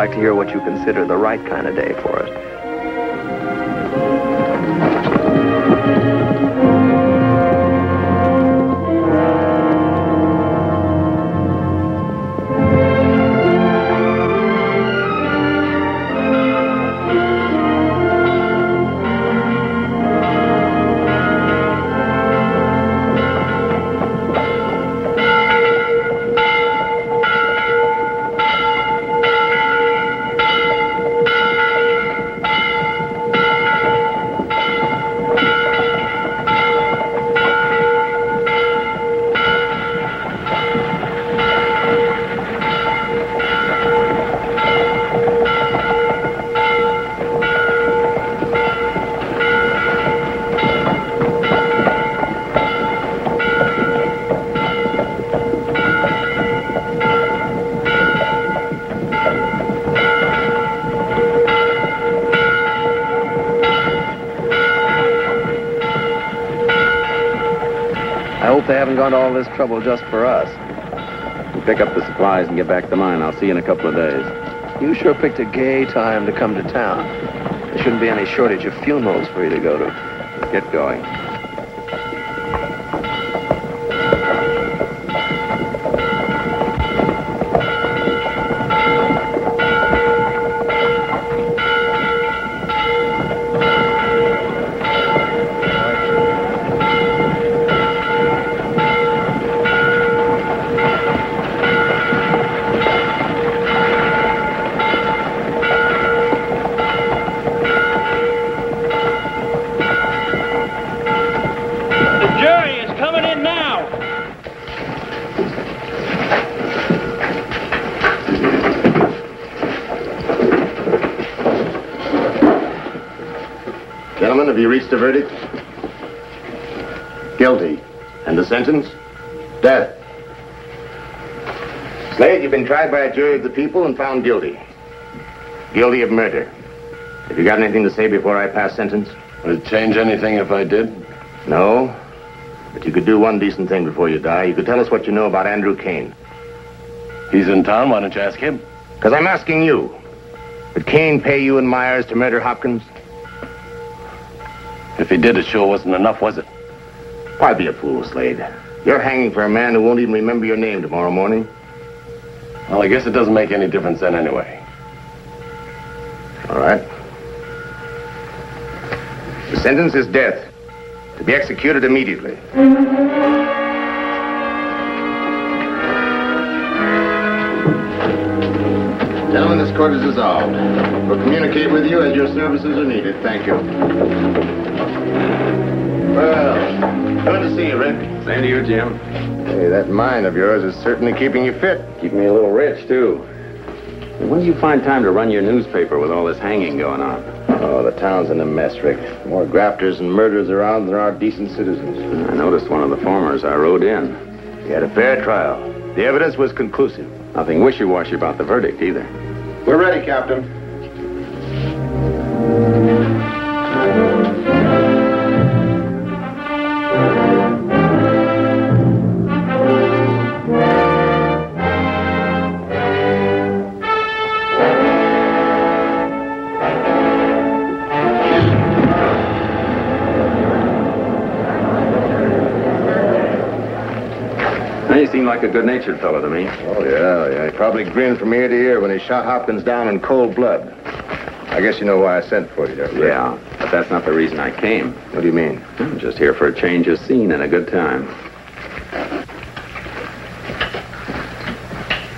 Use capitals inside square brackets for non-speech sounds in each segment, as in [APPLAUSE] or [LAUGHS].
like to hear what you consider the right kind of day for they haven't gone to all this trouble just for us. You pick up the supplies and get back to mine. I'll see you in a couple of days. You sure picked a gay time to come to town. There shouldn't be any shortage of funerals for you to go to. Get going. The jury is coming in now. Gentlemen, have you reached a verdict? Guilty. And the sentence? Death. Slade, you've been tried by a jury of the people and found guilty. Guilty of murder. Have you got anything to say before I pass sentence? Would it change anything if I did? No. But you could do one decent thing before you die. You could tell us what you know about Andrew Kane. He's in town. Why don't you ask him? Because I'm asking you. Did Kane pay you and Myers to murder Hopkins? If he did, it sure wasn't enough, was it? Why be a fool, Slade? You're hanging for a man who won't even remember your name tomorrow morning. Well, I guess it doesn't make any difference then anyway. All right. The sentence is death. To be executed immediately. Gentlemen, this court is dissolved. We'll communicate with you as your services are needed. Thank you. Well, good to see you, Rick. Same to you, Jim. Hey, that mind of yours is certainly keeping you fit. Keep me a little rich, too. When do you find time to run your newspaper with all this hanging going on? Oh, the town's in a mess, Rick. More grafters and murderers around than there are decent citizens. I noticed one of the formers I rode in. He had a fair trial. The evidence was conclusive. Nothing wishy-washy about the verdict, either. We're ready, Captain. Good-natured fellow to me. Oh, yeah, yeah. He probably grinned from ear to ear when he shot Hopkins down in cold blood. I guess you know why I sent for you, you? Yeah, but that's not the reason I came. What do you mean? I'm just here for a change of scene and a good time.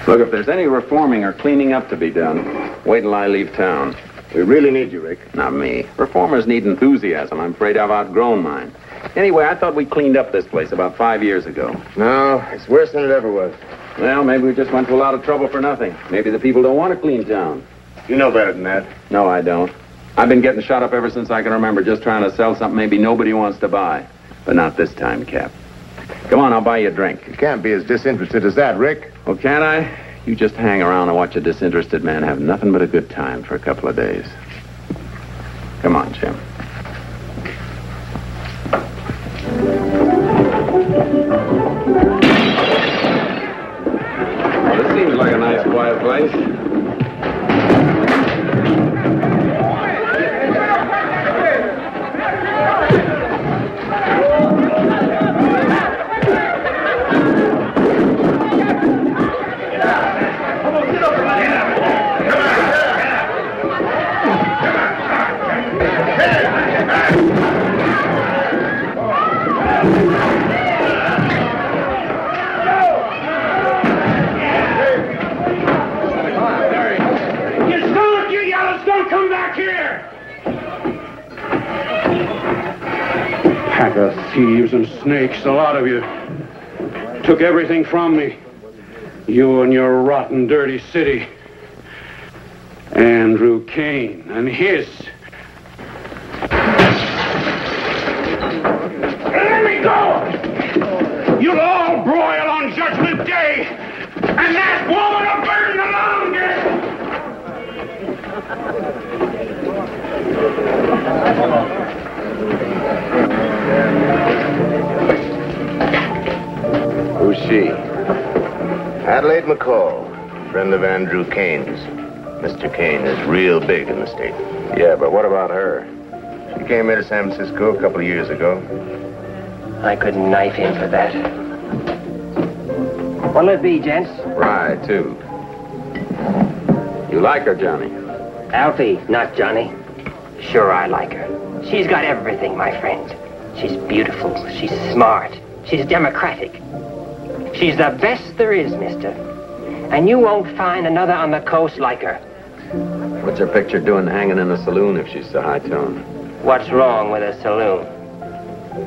Look, if there's any reforming or cleaning up to be done, wait till I leave town. We really need you, Rick. Not me. Reformers need enthusiasm. I'm afraid I've outgrown mine. Anyway, I thought we cleaned up this place about five years ago. No, it's worse than it ever was. Well, maybe we just went to a lot of trouble for nothing. Maybe the people don't want a clean town. You know better than that. No, I don't. I've been getting shot up ever since I can remember, just trying to sell something maybe nobody wants to buy. But not this time, Cap. Come on, I'll buy you a drink. You can't be as disinterested as that, Rick. Oh, can I? You just hang around and watch a disinterested man have nothing but a good time for a couple of days. Come on, Jim. Thieves and snakes, a lot of you. Took everything from me. You and your rotten, dirty city. Andrew Kane and his. Let me go! You'll all broil on Judgment Day, and that woman will burn the longest! Who's she? Adelaide McCall, friend of Andrew Kane's. Mr. Kane is real big in the state. Yeah, but what about her? She came here to San Francisco a couple of years ago. I could knife him for that. What'll it be, gents? Rye, too. You like her, Johnny? Alfie, not Johnny. Sure, I like her. She's got everything, my friend. She's beautiful. She's smart. She's democratic. She's the best there is, mister. And you won't find another on the coast like her. What's her picture doing hanging in a saloon if she's so high-toned? What's wrong with a saloon?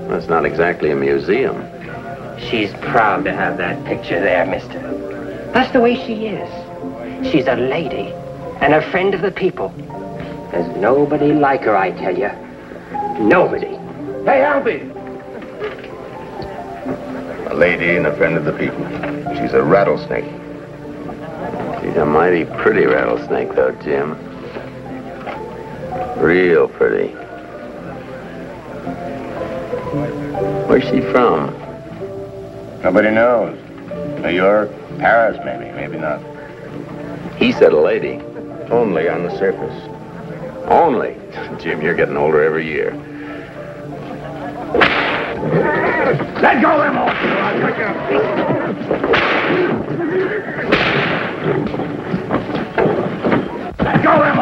That's not exactly a museum. She's proud to have that picture there, mister. That's the way she is. She's a lady and a friend of the people. There's nobody like her, I tell you. Nobody. Hey, Alfie! A lady and a friend of the people. She's a rattlesnake. She's a mighty pretty rattlesnake, though, Jim. Real pretty. Where's she from? Nobody knows. New York, Paris, maybe, maybe not. He said a lady. Only on the surface. Only. Jim, you're getting older every year. Let go of him! I'll Let go of him!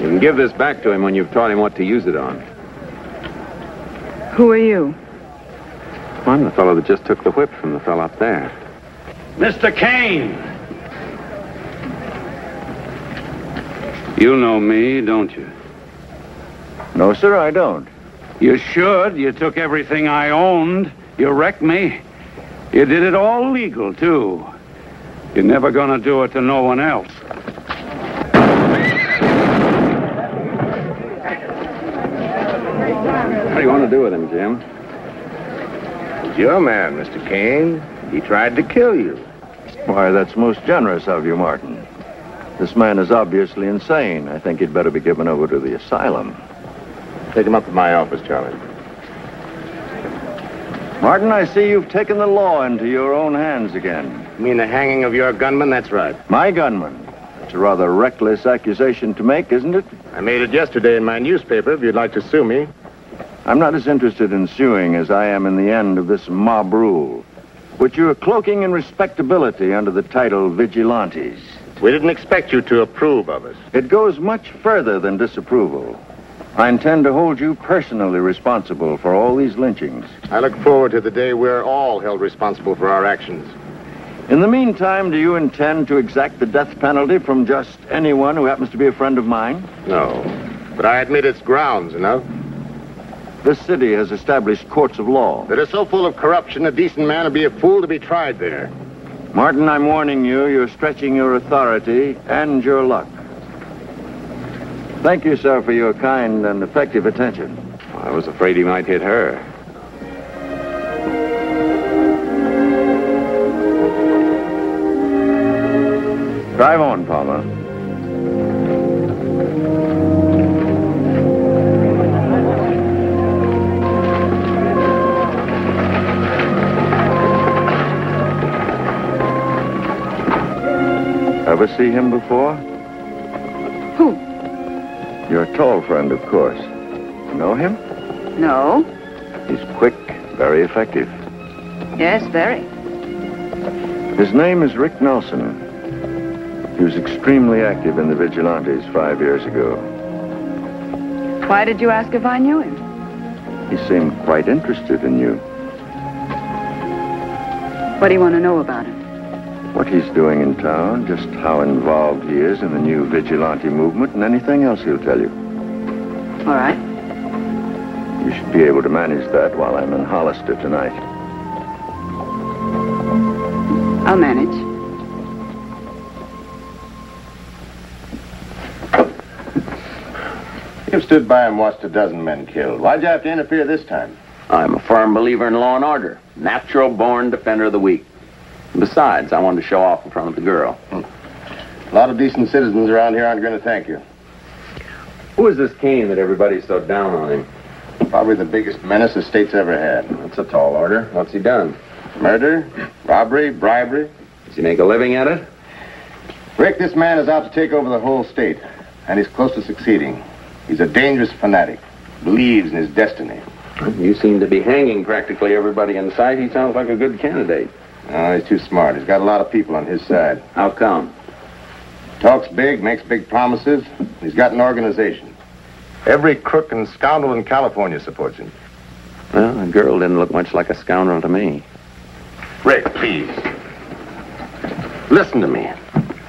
You can give this back to him when you've taught him what to use it on. Who are you? I'm the fellow that just took the whip from the fellow up there. Mr. Kane! You know me, don't you? No, sir, I don't. You should. You took everything I owned. You wrecked me. You did it all legal, too. You're never gonna do it to no one else. What do you want to do with him, Jim? He's your man, Mr. Kane. He tried to kill you. Why, that's most generous of you, Martin. This man is obviously insane. I think he'd better be given over to the asylum. Take him up to my office, Charlie. Martin, I see you've taken the law into your own hands again. You mean the hanging of your gunman? That's right. My gunman. It's a rather reckless accusation to make, isn't it? I made it yesterday in my newspaper if you'd like to sue me. I'm not as interested in suing as I am in the end of this mob rule, which you're cloaking in respectability under the title vigilantes. We didn't expect you to approve of us. It goes much further than disapproval. I intend to hold you personally responsible for all these lynchings. I look forward to the day we're all held responsible for our actions. In the meantime, do you intend to exact the death penalty from just anyone who happens to be a friend of mine? No. But I admit it's grounds enough. This city has established courts of law. That are so full of corruption, a decent man would be a fool to be tried there. Martin, I'm warning you, you're stretching your authority and your luck. Thank you, sir, for your kind and effective attention. I was afraid he might hit her. Drive on, Palmer. Ever see him before? Who? Your tall friend, of course. Know him? No. He's quick, very effective. Yes, very. His name is Rick Nelson. He was extremely active in the Vigilantes five years ago. Why did you ask if I knew him? He seemed quite interested in you. What do you want to know about him? What he's doing in town, just how involved he is in the new vigilante movement, and anything else he'll tell you. All right. You should be able to manage that while I'm in Hollister tonight. I'll manage. You've stood by and watched a dozen men killed. Why'd you have to interfere this time? I'm a firm believer in law and order. Natural born defender of the weak. Besides, I wanted to show off in front of the girl. Hmm. A lot of decent citizens around here aren't going to thank you. Who is this Kane that everybody's so down on him? Probably the biggest menace the state's ever had. That's a tall order. What's he done? Murder, robbery, bribery. Does he make a living at it? Rick, this man is out to take over the whole state, and he's close to succeeding. He's a dangerous fanatic, believes in his destiny. You seem to be hanging practically everybody in sight. He sounds like a good candidate. No, he's too smart. He's got a lot of people on his side. How come? Talks big, makes big promises. He's got an organization. Every crook and scoundrel in California supports him. Well, the girl didn't look much like a scoundrel to me. Rick, please. Listen to me.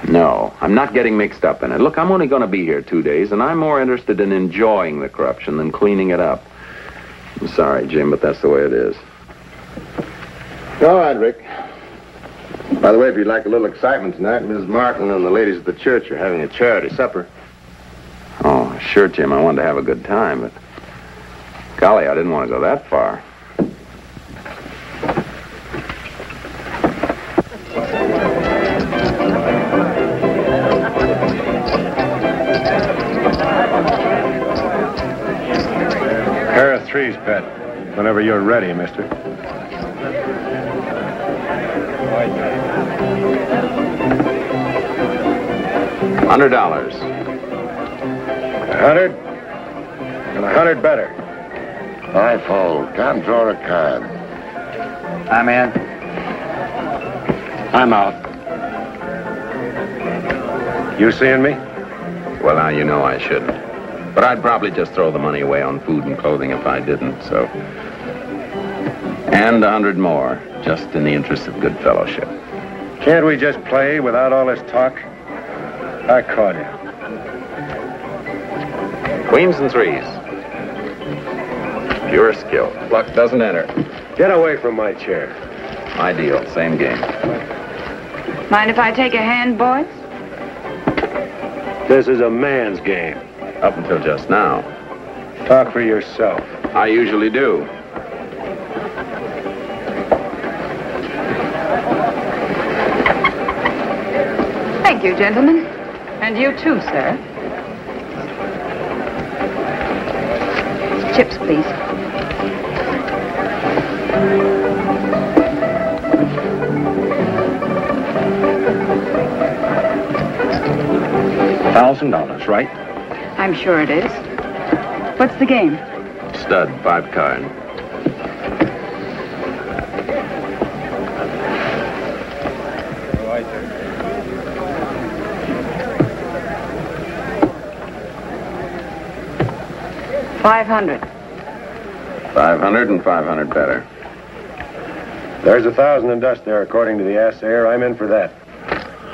No, I'm not getting mixed up in it. Look, I'm only going to be here two days, and I'm more interested in enjoying the corruption than cleaning it up. I'm sorry, Jim, but that's the way it is. All right, Rick. By the way, if you'd like a little excitement tonight, Mrs. Martin and the ladies at the church are having a charity supper. Oh, sure, Jim. I wanted to have a good time, but golly, I didn't want to go that far. Pair of threes, Pet. Whenever you're ready, mister. Hundred dollars. A hundred? And a hundred better. I fold. Can't draw a card. I'm in. I'm out. You seeing me? Well, now you know I shouldn't. But I'd probably just throw the money away on food and clothing if I didn't, so. And a hundred more, just in the interest of good fellowship. Can't we just play without all this talk? I caught you. Queens and threes. Pure skill. Luck doesn't enter. Get away from my chair. Ideal. Same game. Mind if I take a hand, boys? This is a man's game. Up until just now. Talk for yourself. I usually do. Thank you, gentlemen. And you too, sir. Chips, please. Thousand dollars, right? I'm sure it is. What's the game? Stud, five card. Five hundred. 500 and 500 better. There's a thousand in dust there, according to the assayer. I'm in for that.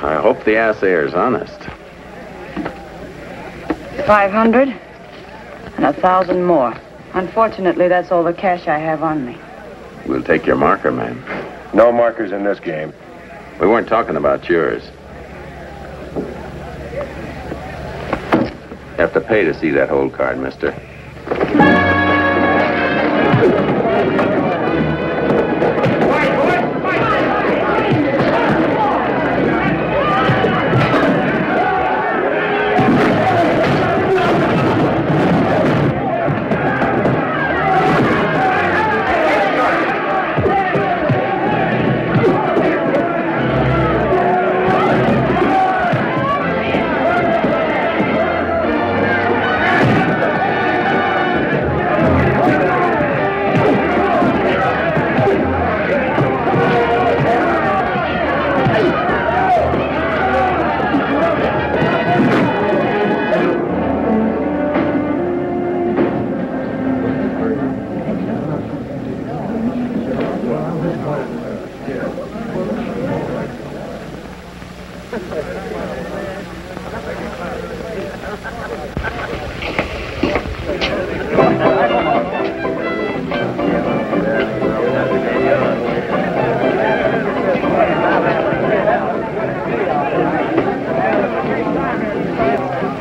I hope the assayer's honest. Five hundred. And a thousand more. Unfortunately, that's all the cash I have on me. We'll take your marker, man. No markers in this game. We weren't talking about yours. You have to pay to see that hold card, mister. Thank you.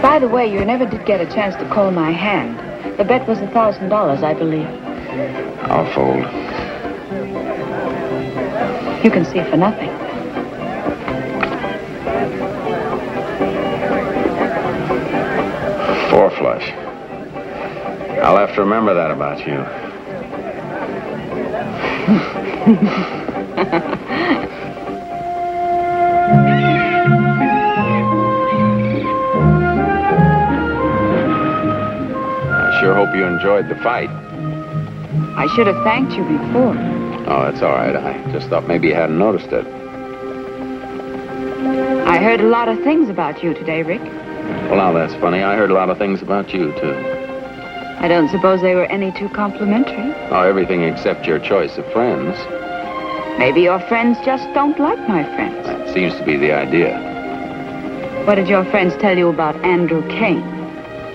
By the way, you never did get a chance to call my hand. The bet was a thousand dollars, I believe. I'll fold. You can see for nothing. Flush. I'll have to remember that about you. [LAUGHS] I sure hope you enjoyed the fight. I should have thanked you before. Oh, that's all right. I just thought maybe you hadn't noticed it. I heard a lot of things about you today, Rick. Well, now that's funny. I heard a lot of things about you, too. I don't suppose they were any too complimentary. Oh, everything except your choice of friends. Maybe your friends just don't like my friends. That seems to be the idea. What did your friends tell you about Andrew Kane?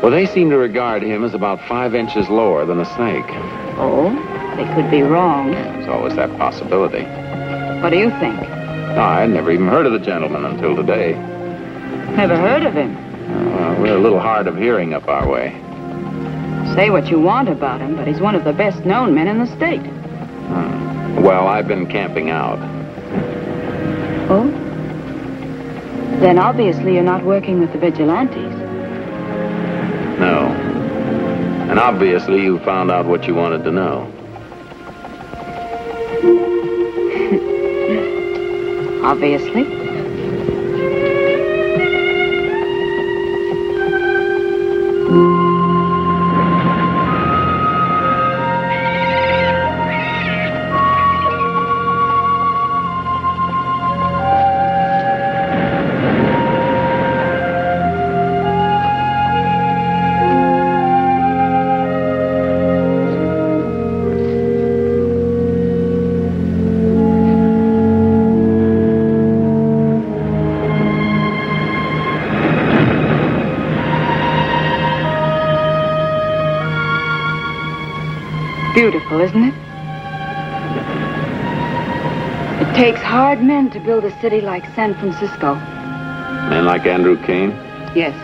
Well, they seem to regard him as about five inches lower than a snake. Oh, they could be wrong. There's always that possibility. What do you think? No, I'd never even heard of the gentleman until today. Never heard of him. Uh, we're a little hard of hearing up our way. Say what you want about him, but he's one of the best known men in the state. Well, I've been camping out. Oh? Then obviously you're not working with the vigilantes. No. And obviously you found out what you wanted to know. [LAUGHS] Obviously. Beautiful, isn't it? It takes hard men to build a city like San Francisco. Men like Andrew Kane? Yes.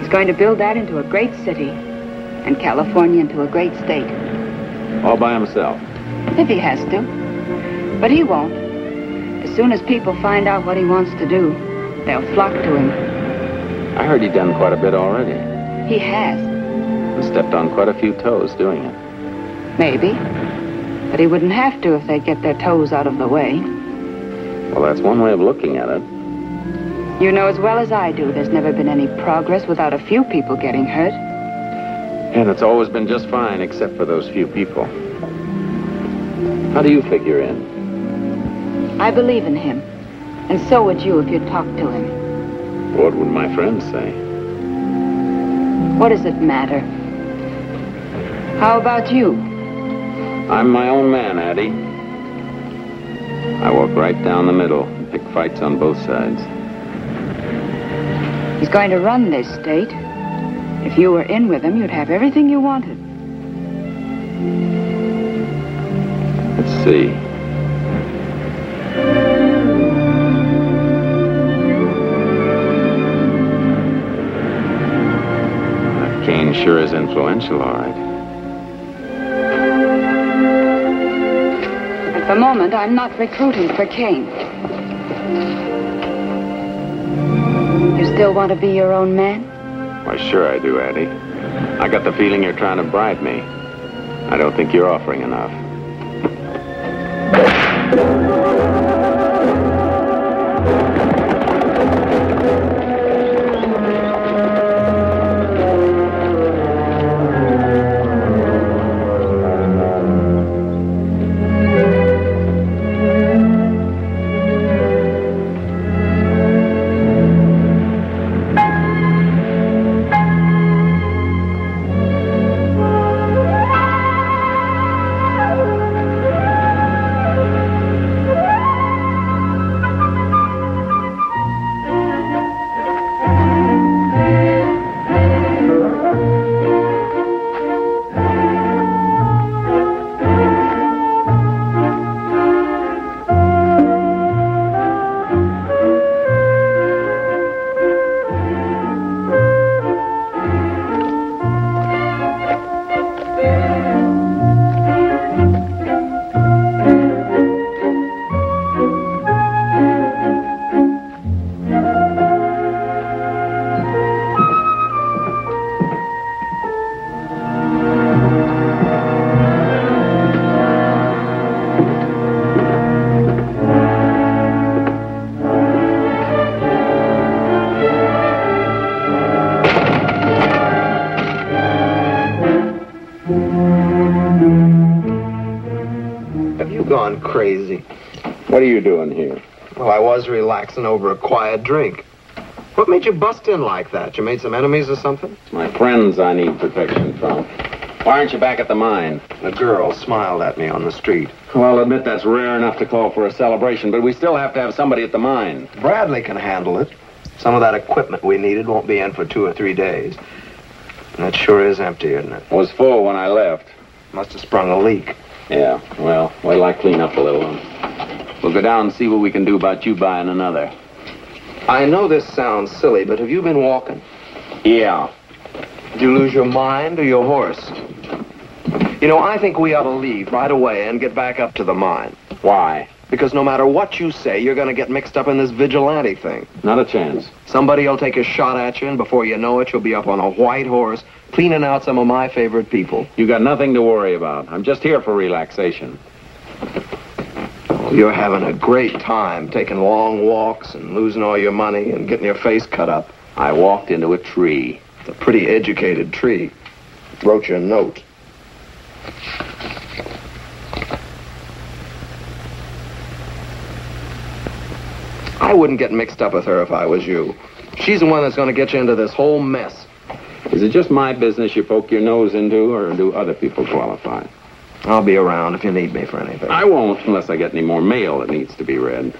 He's going to build that into a great city, and California into a great state. All by himself. If he has to. But he won't. As soon as people find out what he wants to do, they'll flock to him. I heard he'd done quite a bit already. He has. And stepped on quite a few toes doing it. Maybe. But he wouldn't have to if they'd get their toes out of the way. Well, that's one way of looking at it. You know as well as I do there's never been any progress without a few people getting hurt. And it's always been just fine, except for those few people. How do you figure in? I believe in him. And so would you if you'd talk to him. What would my friends say? What does it matter? How about you? I'm my own man, Addie. I walk right down the middle, and pick fights on both sides. He's going to run this state. If you were in with him, you'd have everything you wanted. Let's see. That Kane sure is influential, all right. At the moment, I'm not recruiting for Kane. You still want to be your own man? Why, sure I do, Addie. I got the feeling you're trying to bribe me. I don't think you're offering enough. Over a quiet drink. What made you bust in like that? You made some enemies or something? It's my friends I need protection from. Why aren't you back at the mine? A girl smiled at me on the street. Well, I'll admit that's rare enough to call for a celebration, but we still have to have somebody at the mine. Bradley can handle it. Some of that equipment we needed won't be in for two or three days. And that sure is empty, isn't it? It was full when I left. Must have sprung a leak. Yeah, well, wait till I clean up a little. We'll go down and see what we can do about you buying another. I know this sounds silly, but have you been walking? Yeah. Did you lose your mind or your horse? You know, I think we ought to leave right away and get back up to the mine. Why? Because no matter what you say, you're going to get mixed up in this vigilante thing. Not a chance. Somebody will take a shot at you, and before you know it, you'll be up on a white horse, cleaning out some of my favorite people. You've got nothing to worry about. I'm just here for relaxation. You're having a great time taking long walks and losing all your money and getting your face cut up. I walked into a tree. A pretty educated tree. Wrote you a note. I wouldn't get mixed up with her if I was you. She's the one that's going to get you into this whole mess. Is it just my business you poke your nose into, or do other people qualify? I'll be around if you need me for anything. I won't unless I get any more mail that needs to be read.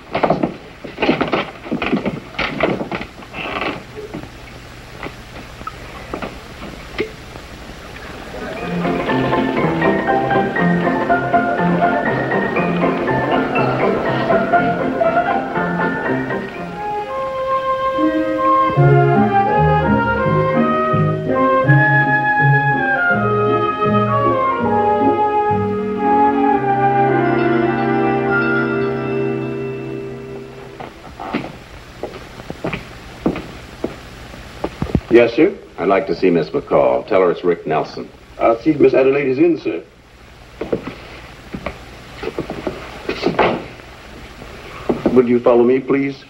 Yes, sir. I'd like to see Miss McCall. Tell her it's Rick Nelson. I'll see if Miss Adelaide is in, sir. Would you follow me, please?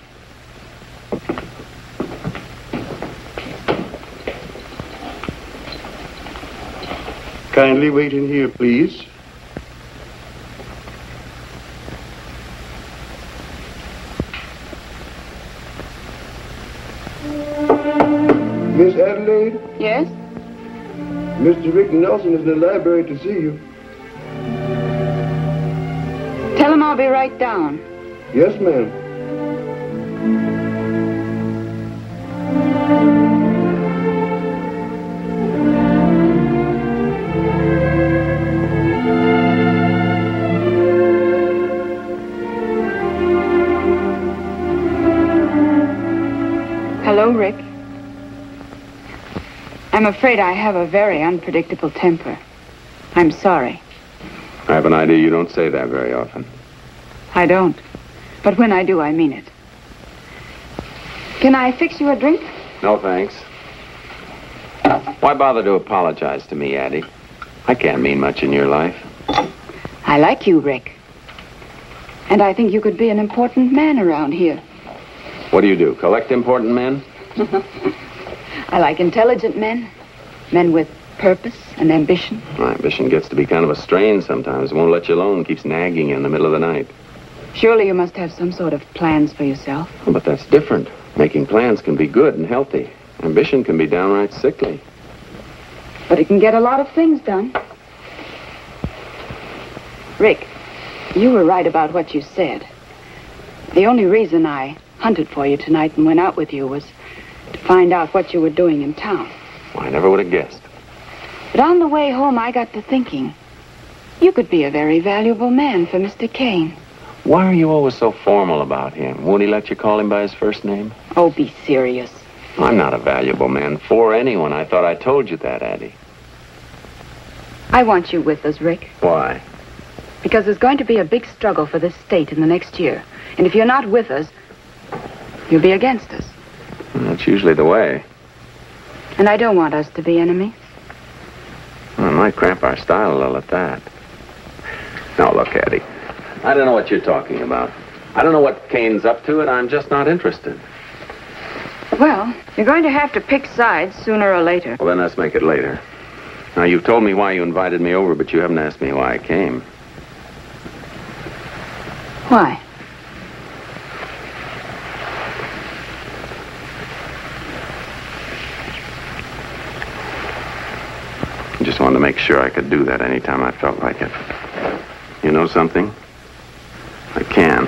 Kindly wait in here, please. Nelson is in the library to see you. Tell him I'll be right down. Yes, ma'am. I'm afraid I have a very unpredictable temper. I'm sorry. I have an idea you don't say that very often. I don't. But when I do, I mean it. Can I fix you a drink? No, thanks. Why bother to apologize to me, Addie? I can't mean much in your life. I like you, Rick. And I think you could be an important man around here. What do you do? Collect important men? [LAUGHS] I like intelligent men. Men with purpose and ambition. My ambition gets to be kind of a strain sometimes. It won't let you alone. Keeps nagging you in the middle of the night. Surely you must have some sort of plans for yourself. Oh, but that's different. Making plans can be good and healthy. Ambition can be downright sickly. But it can get a lot of things done. Rick, you were right about what you said. The only reason I hunted for you tonight and went out with you was to find out what you were doing in town. I never would have guessed. But on the way home, I got to thinking, you could be a very valuable man for Mr. Kane. Why are you always so formal about him? Won't he let you call him by his first name? Oh, be serious. I'm not a valuable man for anyone. I thought I told you that, Addie. I want you with us, Rick, Why? because there's going to be a big struggle for this state in the next year. And if you're not with us, you'll be against us. That's usually the way. And I don't want us to be enemies. Well, it might cramp our style a little at that. Now, look, Addie. I don't know what you're talking about. I don't know what Kane's up to, and I'm just not interested. Well, you're going to have to pick sides sooner or later. Well, then let's make it later. Now, you've told me why you invited me over, but you haven't asked me why I came. Why? I just wanted to make sure I could do that anytime I felt like it. You know something? I can.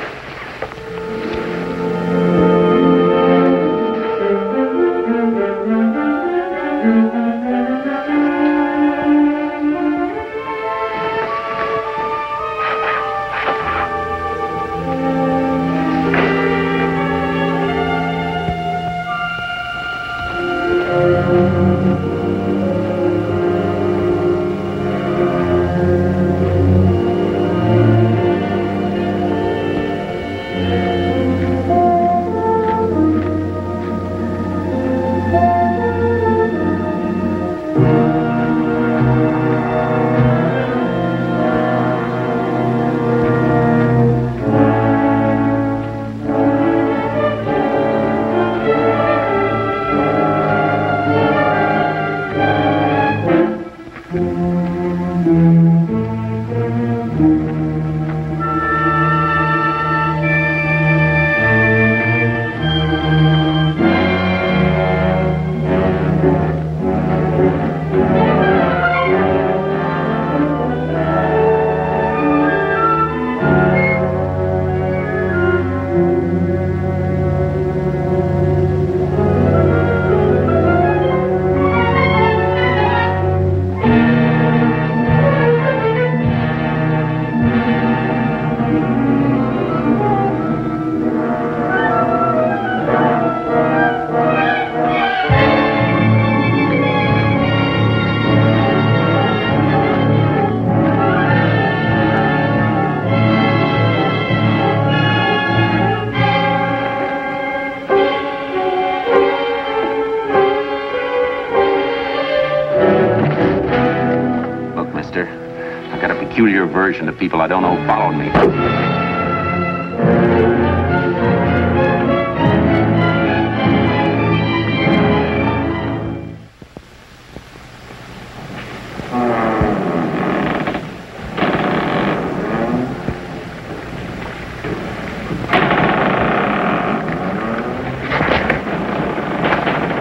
People I don't know following me.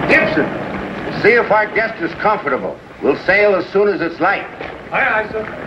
Gibson, see if our guest is comfortable. We'll sail as soon as it's light. Aye, aye, sir.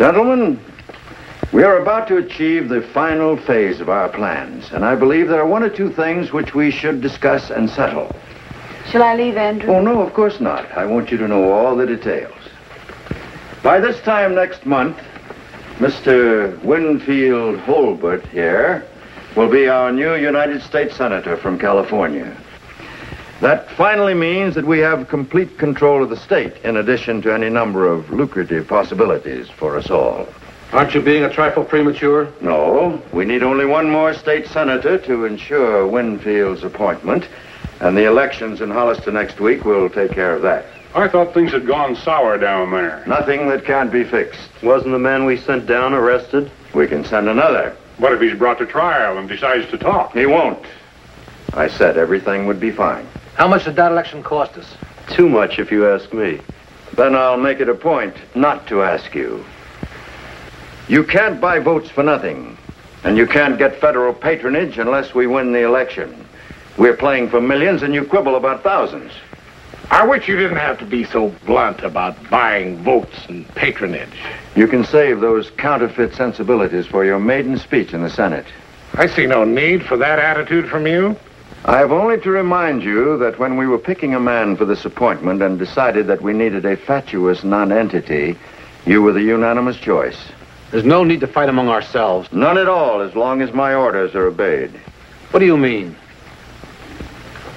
Gentlemen, we are about to achieve the final phase of our plans, and I believe there are one or two things which we should discuss and settle. Shall I leave, Andrew? Oh, no, of course not. I want you to know all the details. By this time next month, Mr. Winfield Holbert here will be our new United States Senator from California. That finally means that we have complete control of the state, in addition to any number of lucrative possibilities for us all. Aren't you being a trifle premature? No, we need only one more state senator to ensure Winfield's appointment, and the elections in Hollister next week will take care of that. I thought things had gone sour down there. Nothing that can't be fixed. Wasn't the man we sent down arrested? We can send another. What if he's brought to trial and decides to talk? He won't. I said everything would be fine. How much did that election cost us? Too much, if you ask me. Then I'll make it a point not to ask you. You can't buy votes for nothing, and you can't get federal patronage unless we win the election. We're playing for millions, and you quibble about thousands. I wish you didn't have to be so blunt about buying votes and patronage. You can save those counterfeit sensibilities for your maiden speech in the Senate. I see no need for that attitude from you. I have only to remind you that when we were picking a man for this appointment and decided that we needed a fatuous nonentity, you were the unanimous choice. There's no need to fight among ourselves. None at all, as long as my orders are obeyed. What do you mean?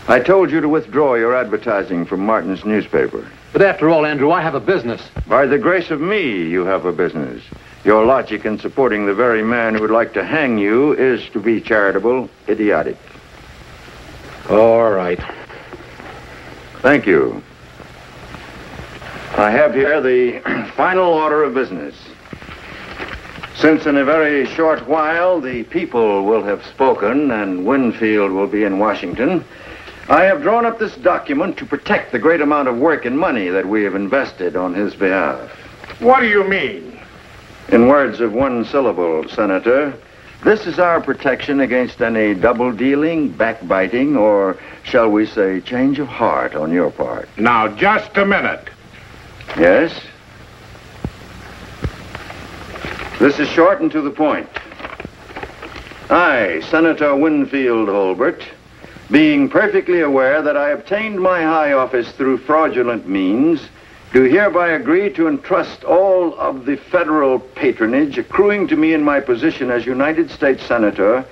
I told you to withdraw your advertising from Martin's newspaper. But after all, Andrew, I have a business. By the grace of me, you have a business. Your logic in supporting the very man who would like to hang you is, to be charitable, idiotic. All right. Thank you. I have here the [CLEARS THROAT] final order of business. Since in a very short while the people will have spoken and Winfield will be in Washington, I have drawn up this document to protect the great amount of work and money that we have invested on his behalf. What do you mean? In words of one syllable, Senator, this is our protection against any double dealing, backbiting, or shall we say, change of heart on your part. Now, just a minute. Yes? This is short and to the point. I, Senator Winfield Holbert, being perfectly aware that I obtained my high office through fraudulent means, do hereby agree to entrust all of the federal patronage accruing to me in my position as United States Senator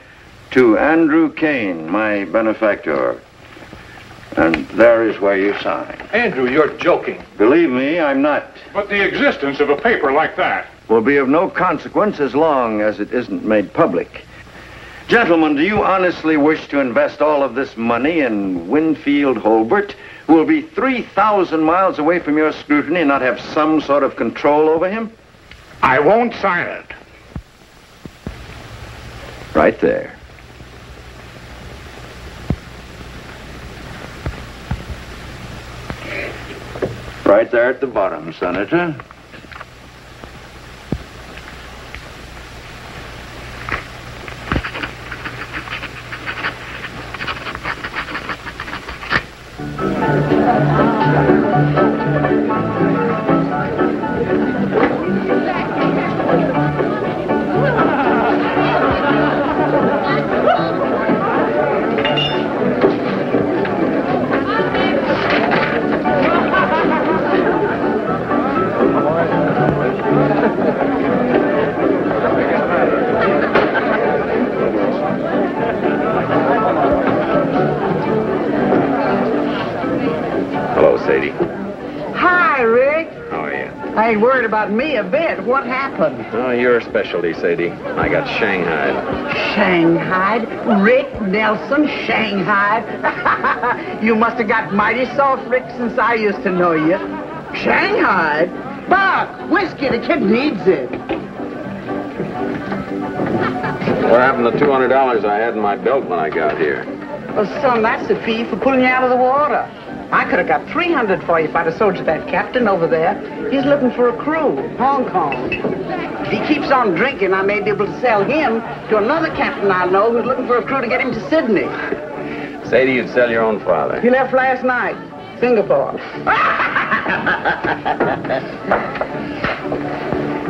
to Andrew Kane, my benefactor. And there is where you sign. Andrew, you're joking. Believe me, I'm not. But the existence of a paper like that. Will be of no consequence as long as it isn't made public. Gentlemen, do you honestly wish to invest all of this money in Winfield Holbert, will be 3,000 miles away from your scrutiny and not have some sort of control over him? I won't sign it. Right there. Right there at the bottom, Senator. Hello, I ain't worried about me a bit. What happened? Oh, your specialty, Sadie. I got shanghaied. Shanghai? Rick Nelson, Shanghai? [LAUGHS] you must have got mighty soft, Rick, since I used to know you. Shanghai? Buck, whiskey, the kid needs it. What happened to the $200 I had in my belt when I got here? Well, son, that's the fee for pulling you out of the water. I could have got 300 for you if I'd have sold you that captain over there. He's looking for a crew, Hong Kong. If he keeps on drinking, I may be able to sell him to another captain I know who's looking for a crew to get him to Sydney. Sadie, you'd sell your own father. He left last night, Singapore. [LAUGHS]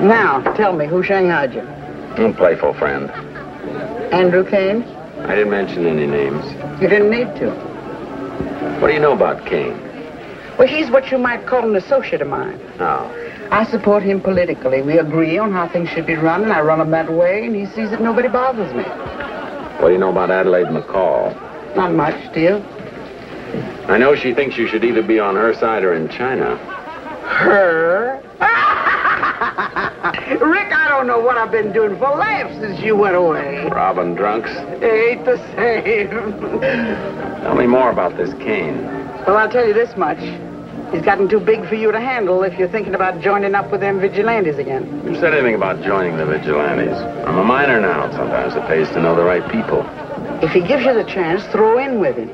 Now, tell me, who shanghaied you? A playful friend. Andrew Kane? I didn't mention any names. You didn't need to. What do you know about Kane? Well, he's what you might call an associate of mine. Oh. I support him politically. We agree on how things should be run, and I run them that way, and he sees that nobody bothers me. What do you know about Adelaide McCall? Not much, you? I know she thinks you should either be on her side or in China. Her? [LAUGHS] I don't know what I've been doing for laughs since you went away. Robbing drunks. Ain't the same. [LAUGHS] Tell me more about this Kane. well, I'll tell you this much. He's gotten too big for you to handle if you're thinking about joining up with them vigilantes again. Who said anything about joining the vigilantes? I'm a miner now. Sometimes it pays to know the right people. If he gives you the chance, throw in with him.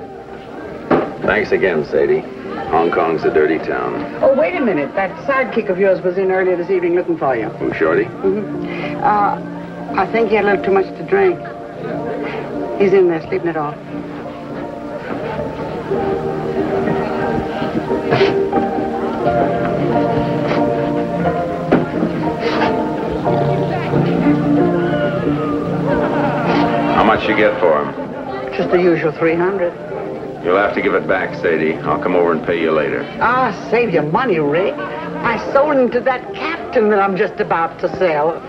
Thanks again, Sadie. Hong Kong's a dirty town. Oh, wait a minute. That sidekick of yours was in earlier this evening looking for you. Who, Shorty? Mm-hmm. Uh, I think he had a little too much to drink. He's in there sleeping it off. How much you get for him? Just the usual 300. You'll have to give it back, Sadie. I'll come over and pay you later. Ah, save your money, Rick. I sold him to that captain that I'm just about to sell.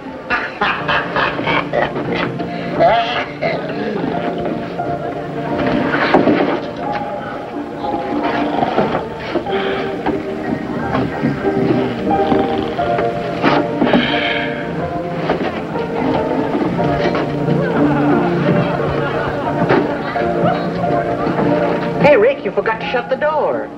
[LAUGHS] [LAUGHS] you forgot to shut the door.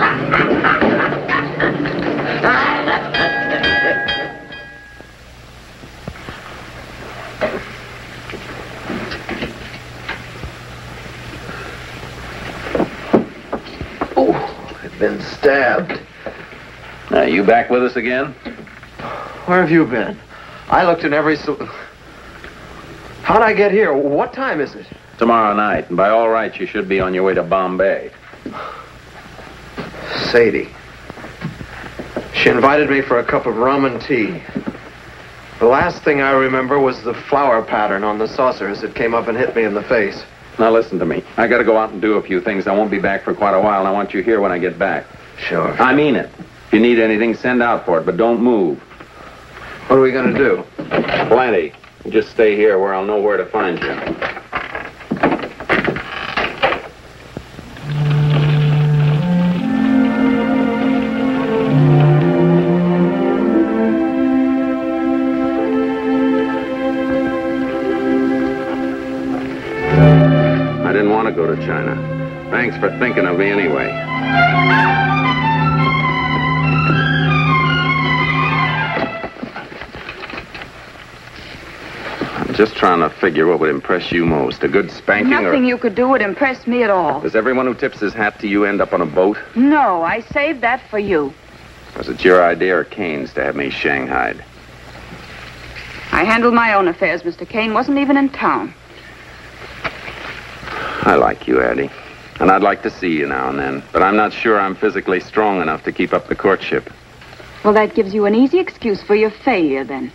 I've [LAUGHS] been stabbed. Now, you back with us again? Where have you been? I looked in every... How'd I get here? What time is it? Tomorrow night, and by all rights, you should be on your way to Bombay. Sadie. She invited me for a cup of rum and tea. The last thing I remember was the flower pattern on the saucer as it came up and hit me in the face. Now, listen to me. I gotta go out and do a few things. I won't be back for quite a while, and I want you here when I get back. Sure. I mean it. If you need anything, send out for it, but don't move. What are we gonna do? Plenty. Just stay here where I'll know where to find you. Thanks for thinking of me anyway. I'm just trying to figure what would impress you most. A good spanking Nothing or... you could do would impress me at all. Does everyone who tips his hat to you end up on a boat? No, I saved that for you. Was it your idea or Kane's to have me shanghaied? I handled my own affairs. Mr. Kane wasn't even in town. I like you, Addie. And I'd like to see you now and then. But I'm not sure I'm physically strong enough to keep up the courtship. Well, that gives you an easy excuse for your failure, then.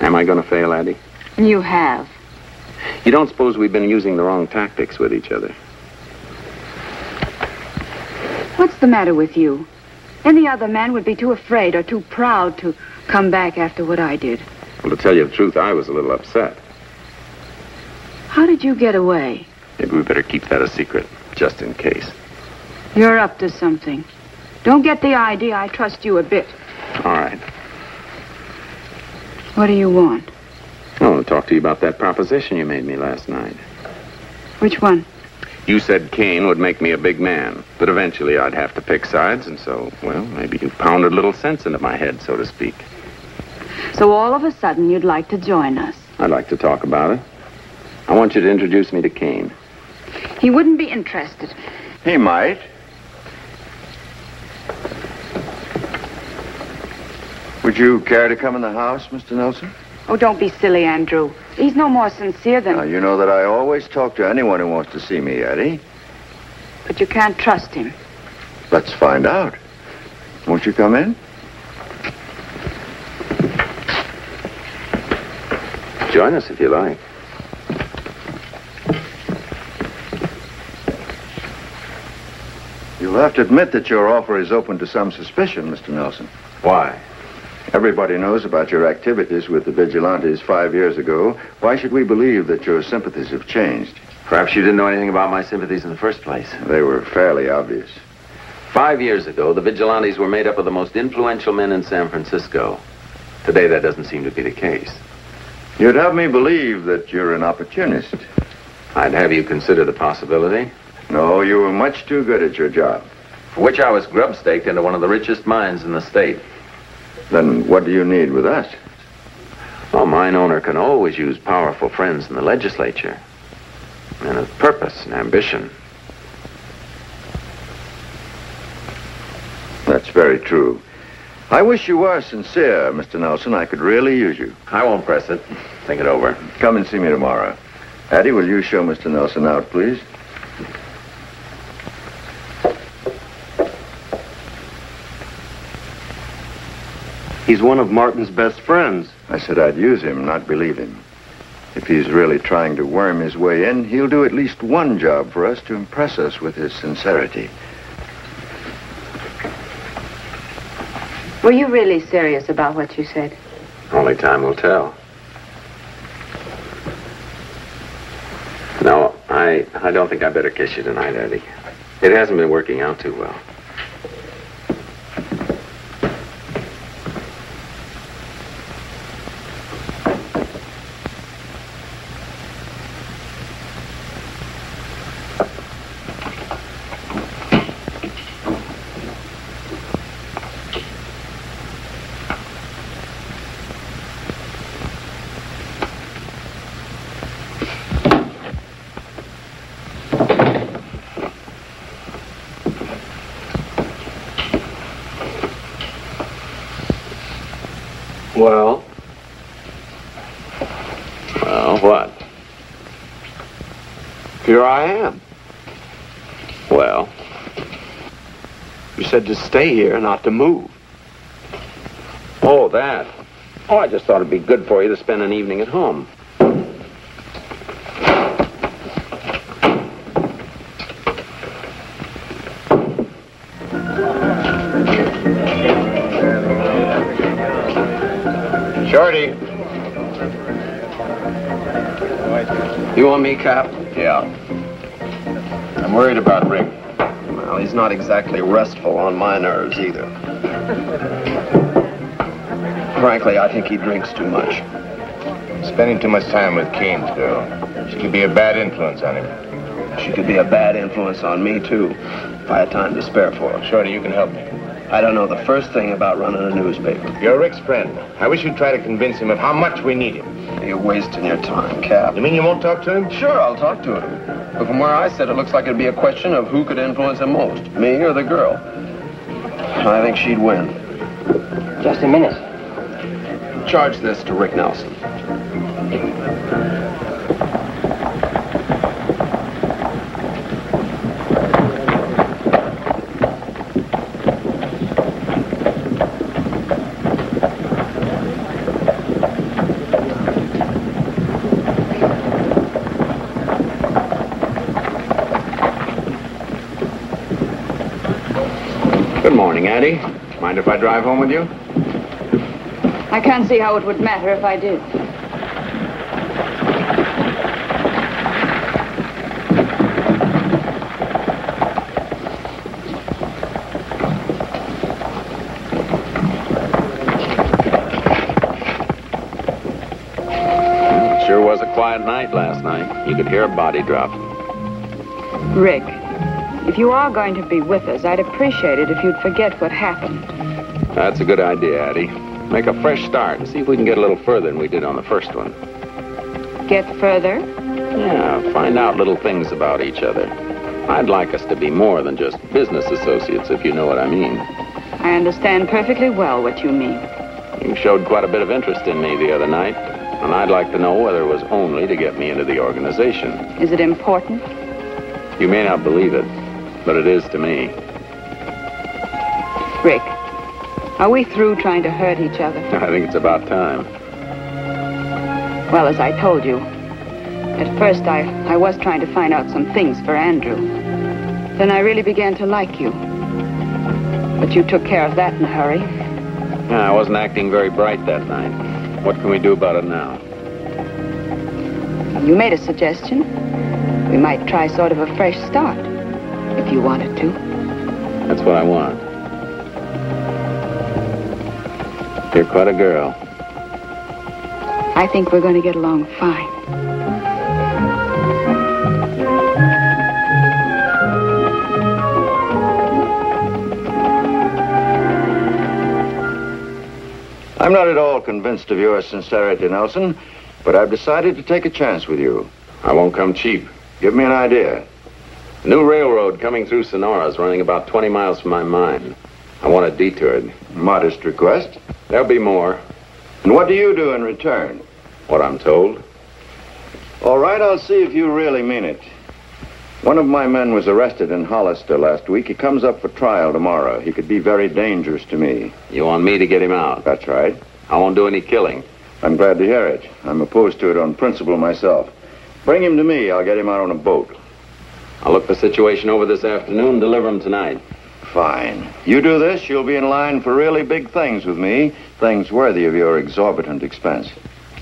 Am I going to fail, Addie? You have. You don't suppose we've been using the wrong tactics with each other? What's the matter with you? Any other man would be too afraid or too proud to come back after what I did. Well, to tell you the truth, I was a little upset. How did you get away? Maybe we better keep that a secret, just in case. You're up to something. Don't get the idea I trust you a bit. All right. What do you want? I want to talk to you about that proposition you made me last night. Which one? You said Kane would make me a big man, but eventually I'd have to pick sides, and so, well, maybe you pounded a little sense into my head, so to speak. So all of a sudden you'd like to join us. I'd like to talk about it. I want you to introduce me to Kane. He wouldn't be interested. He might. Would you care to come in the house, Mr. Nelson? Oh, don't be silly, Andrew. He's no more sincere than... Now, you know that I always talk to anyone who wants to see me, Eddie. But you can't trust him. Let's find out. Won't you come in? Join us if you like. You'll have to admit that your offer is open to some suspicion, Mr. Nelson. Why? Everybody knows about your activities with the vigilantes five years ago. Why should we believe that your sympathies have changed? Perhaps you didn't know anything about my sympathies in the first place. They were fairly obvious. Five years ago, the vigilantes were made up of the most influential men in San Francisco. Today, that doesn't seem to be the case. You'd have me believe that you're an opportunist. I'd have you consider the possibility. No, you were much too good at your job. For which I was grubstaked into one of the richest mines in the state. Then what do you need with us? Well, mine owner can always use powerful friends in the legislature. Men of purpose and ambition. That's very true. I wish you were sincere, Mr. Nelson. I could really use you. I won't press it. Think it over. Come and see me tomorrow. Addie, will you show Mr. Nelson out, please? He's one of Martin's best friends. I said I'd use him, not believe him. If he's really trying to worm his way in, he'll do at least one job for us to impress us with his sincerity. Were you really serious about what you said? Only time will tell. No, I, I don't think I better kiss you tonight, Eddie. It hasn't been working out too well. Well? Well, what? Here I am. Well? You said to stay here, not to move. Oh, that. Oh, I just thought it'd be good for you to spend an evening at home. You want me, Cap? Yeah. I'm worried about Rick. Well, he's not exactly restful on my nerves either. Frankly, I think he drinks too much. Spending too much time with Kane's girl. She could be a bad influence on him. She could be a bad influence on me, too, if I had time to spare for her. Shorty, you can help me. I don't know the first thing about running a newspaper. You're Rick's friend. I wish you'd try to convince him of how much we need him. You're wasting your time, Cap. You mean you won't talk to him? Sure, I'll talk to him. But from where I sit, it looks like it'd be a question of who could influence him most, me or the girl. I think she'd win. Just a minute. Charge this to Rick Nelson. Good morning, Addie. Mind if I drive home with you? I can't see how it would matter if I did. Sure was a quiet night last night. You could hear a body drop. Rick, if you are going to be with us, I'd appreciate it if you'd forget what happened. That's a good idea, Addie. Make a fresh start and see if we can get a little further than we did on the first one. Get further? Yeah, find out little things about each other. I'd like us to be more than just business associates, if you know what I mean. I understand perfectly well what you mean. You showed quite a bit of interest in me the other night. And I'd like to know whether it was only to get me into the organization. Is it important? You may not believe it, but it is to me. Rick, are we through trying to hurt each other? [LAUGHS] I think it's about time. Well, as I told you, at first I, I was trying to find out some things for Andrew. Then I really began to like you. But you took care of that in a hurry. Yeah, I wasn't acting very bright that night. What can we do about it now? You made a suggestion. We might try sort of a fresh start, if you wanted to. That's what I want. You're quite a girl. I think we're going to get along fine. I'm not at all convinced of your sincerity, Nelson, but I've decided to take a chance with you. I won't come cheap. Give me an idea. A new railroad coming through Sonora is running about 20 miles from my mine. I want it detoured. Modest request. There'll be more. And what do you do in return? What I'm told. All right, I'll see if you really mean it. One of my men was arrested in Hollister last week. He comes up for trial tomorrow. He could be very dangerous to me. You want me to get him out? That's right. I won't do any killing. I'm glad to hear it. I'm opposed to it on principle myself. Bring him to me. I'll get him out on a boat. I'll look the situation over this afternoon, deliver him tonight. Fine. You do this, you'll be in line for really big things with me, things worthy of your exorbitant expense.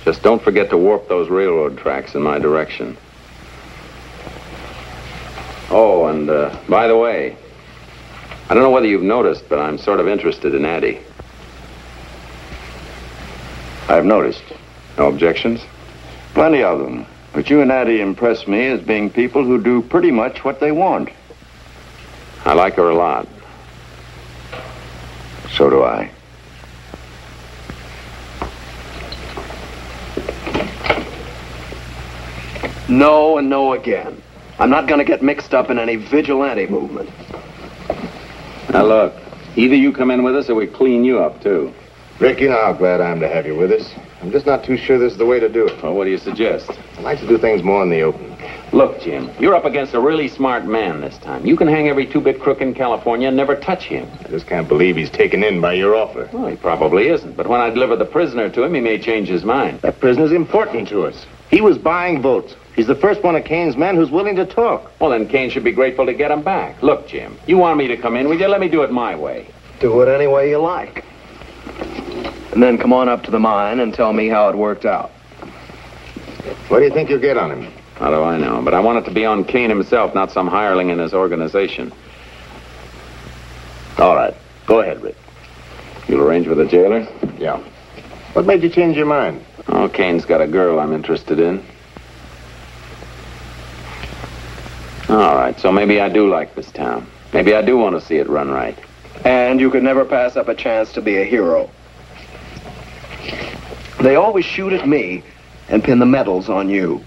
Just don't forget to warp those railroad tracks in my direction. Oh, and uh, by the way, I don't know whether you've noticed, but I'm sort of interested in Addie. I've noticed. No objections? Plenty of them. But you and Addie impress me as being people who do pretty much what they want. I like her a lot. So do I. No and no again. I'm not going to get mixed up in any vigilante movement. Now, look, either you come in with us or we clean you up, too. Rick, you know how glad I am to have you with us. I'm just not too sure this is the way to do it. Well, what do you suggest? I'd like to do things more in the open. Look, Jim, you're up against a really smart man this time. You can hang every two-bit crook in California and never touch him. I just can't believe he's taken in by your offer. Well, he probably isn't. But when I deliver the prisoner to him, he may change his mind. That prisoner's important to us. He was buying votes. He's the first one of Kane's men who's willing to talk. Well, then Kane should be grateful to get him back. Look, Jim, you want me to come in with you? Let me do it my way. Do it any way you like. And then come on up to the mine and tell me how it worked out. What do you think you'll get on him? How do I know? But I want it to be on Kane himself, not some hireling in his organization. All right. Go ahead, Rick. You'll arrange with the jailer? Yeah. What made you change your mind? Oh, Kane's got a girl I'm interested in. All right, so maybe I do like this town. Maybe I do want to see it run right. And you could never pass up a chance to be a hero. They always shoot at me and pin the medals on you.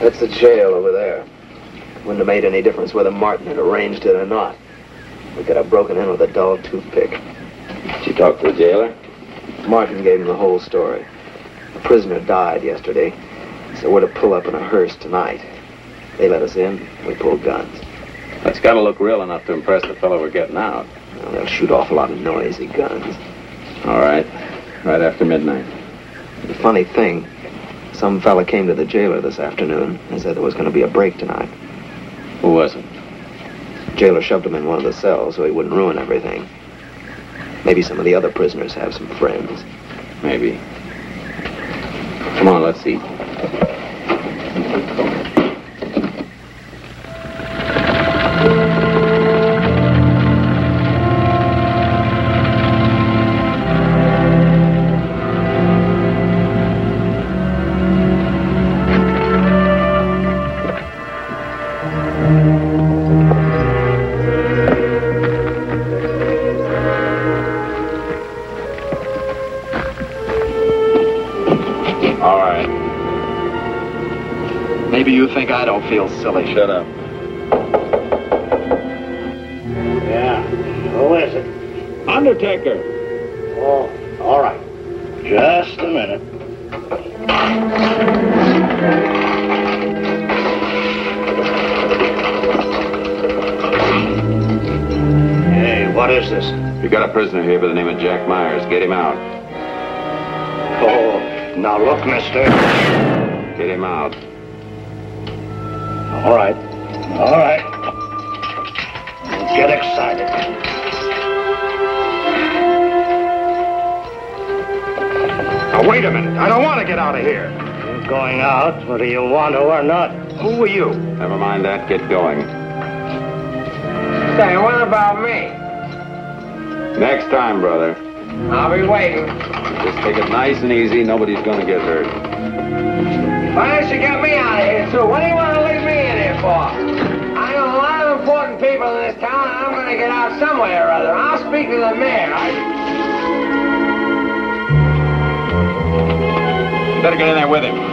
That's the jail over there. Wouldn't have made any difference whether Martin had arranged it or not. We could have broken in with a dull toothpick. Did you talk to the jailer? Martin gave him the whole story. The prisoner died yesterday, so we're to pull up in a hearse tonight. They let us in, we pulled guns. That's got to look real enough to impress the fellow we're getting out. Well, they'll shoot off a lot of noisy guns. All right. Right after midnight. The funny thing, some fella came to the jailer this afternoon and said there was going to be a break tonight. Who was it? Jailer shoved him in one of the cells so he wouldn't ruin everything. Maybe some of the other prisoners have some friends. Maybe. Come on, let's eat. Feel silly. Shut up. Yeah. Who is it? Undertaker. Oh, all right. Just a minute. Hey, what is this? You got a prisoner here by the name of Jack Myers. Get him out. Oh, now look, mister. Get him out. All right. All right. Don't get excited. Now, wait a minute. I don't want to get out of here. You're going out, whether you want to or not. Who are you? Never mind that. Get going. Say, what about me? Next time, brother. I'll be waiting. Just take it nice and easy. Nobody's going to get hurt. Why don't you get me out of here, too? What do you want for? I know a lot of important people in this town, and I'm going to get out some way or other. I'll speak to the mayor. I... Better get in there with him.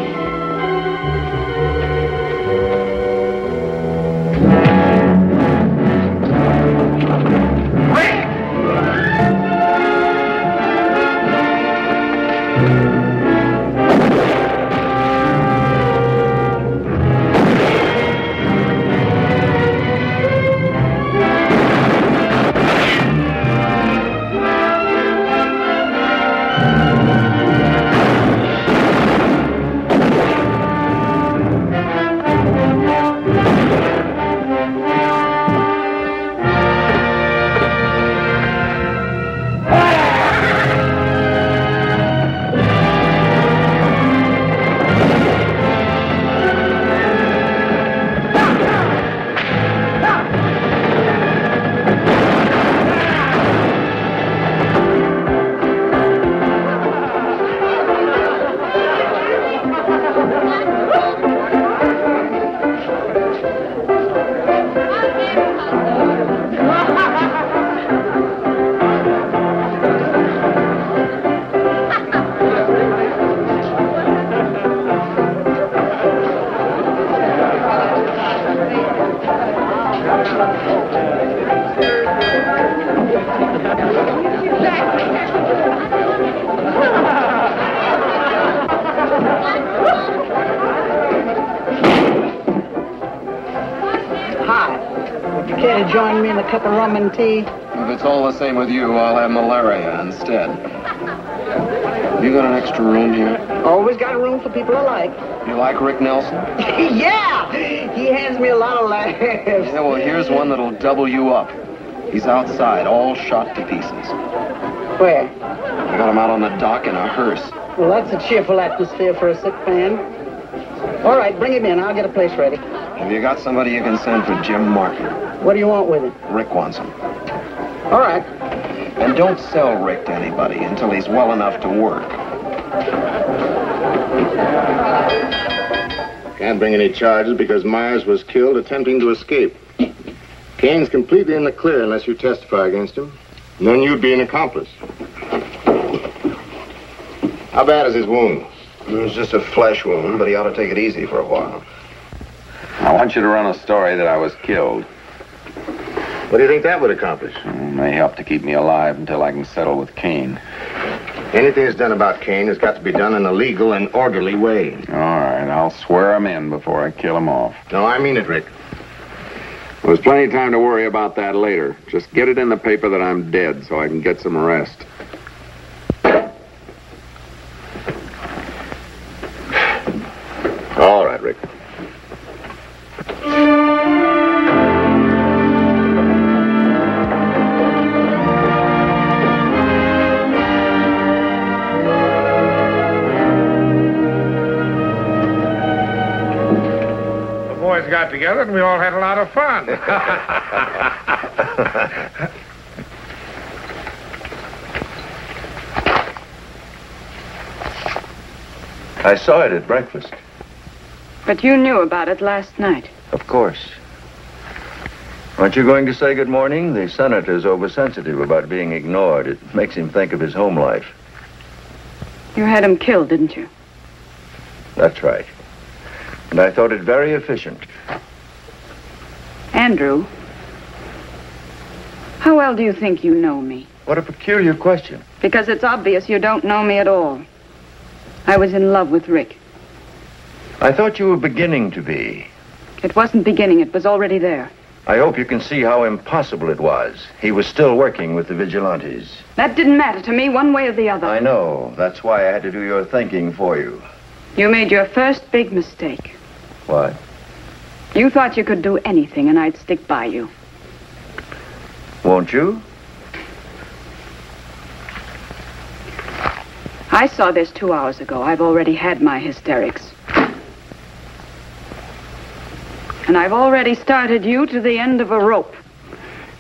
Cup of rum and tea? If it's all the same with you, I'll have malaria instead. Have you got an extra room here? Always got room for people alike. You like Rick Nelson? [LAUGHS] yeah! He hands me a lot of laughs. Yeah, well, here's one that'll double you up. He's outside, all shot to pieces. Where? I got him out on the dock in a hearse. Well, that's a cheerful atmosphere for a sick man. All right, bring him in. I'll get a place ready. Have you got somebody you can send for Jim Martin? What do you want with him? Rick wants him. All right. And don't sell Rick to anybody until he's well enough to work. Can't bring any charges because Myers was killed attempting to escape. Kane's completely in the clear unless you testify against him. And then you'd be an accomplice. How bad is his wound? It was just a flesh wound, but he ought to take it easy for a while. I want you to run a story that I was killed. What do you think that would accomplish? It may help to keep me alive until I can settle with Kane. Anything that's done about Kane has got to be done in a legal and orderly way. All right, I'll swear him in before I kill him off. No, I mean it, Rick. There's plenty of time to worry about that later. Just get it in the paper that I'm dead so I can get some rest. Boys got together and we all had a lot of fun. [LAUGHS] I saw it at breakfast. But you knew about it last night. Of course. Aren't you going to say good morning? The senator's oversensitive about being ignored. It makes him think of his home life. You had him killed, didn't you? That's right. And I thought it very efficient. Andrew, how well do you think you know me? What a peculiar question. Because it's obvious you don't know me at all. I was in love with Rick. I thought you were beginning to be. It wasn't beginning, it was already there. I hope you can see how impossible it was. He was still working with the vigilantes. That didn't matter to me one way or the other. I know. That's why I had to do your thinking for you. You made your first big mistake. What? You thought you could do anything and I'd stick by you. Won't you? I saw this two hours ago. I've already had my hysterics. And I've already started you to the end of a rope.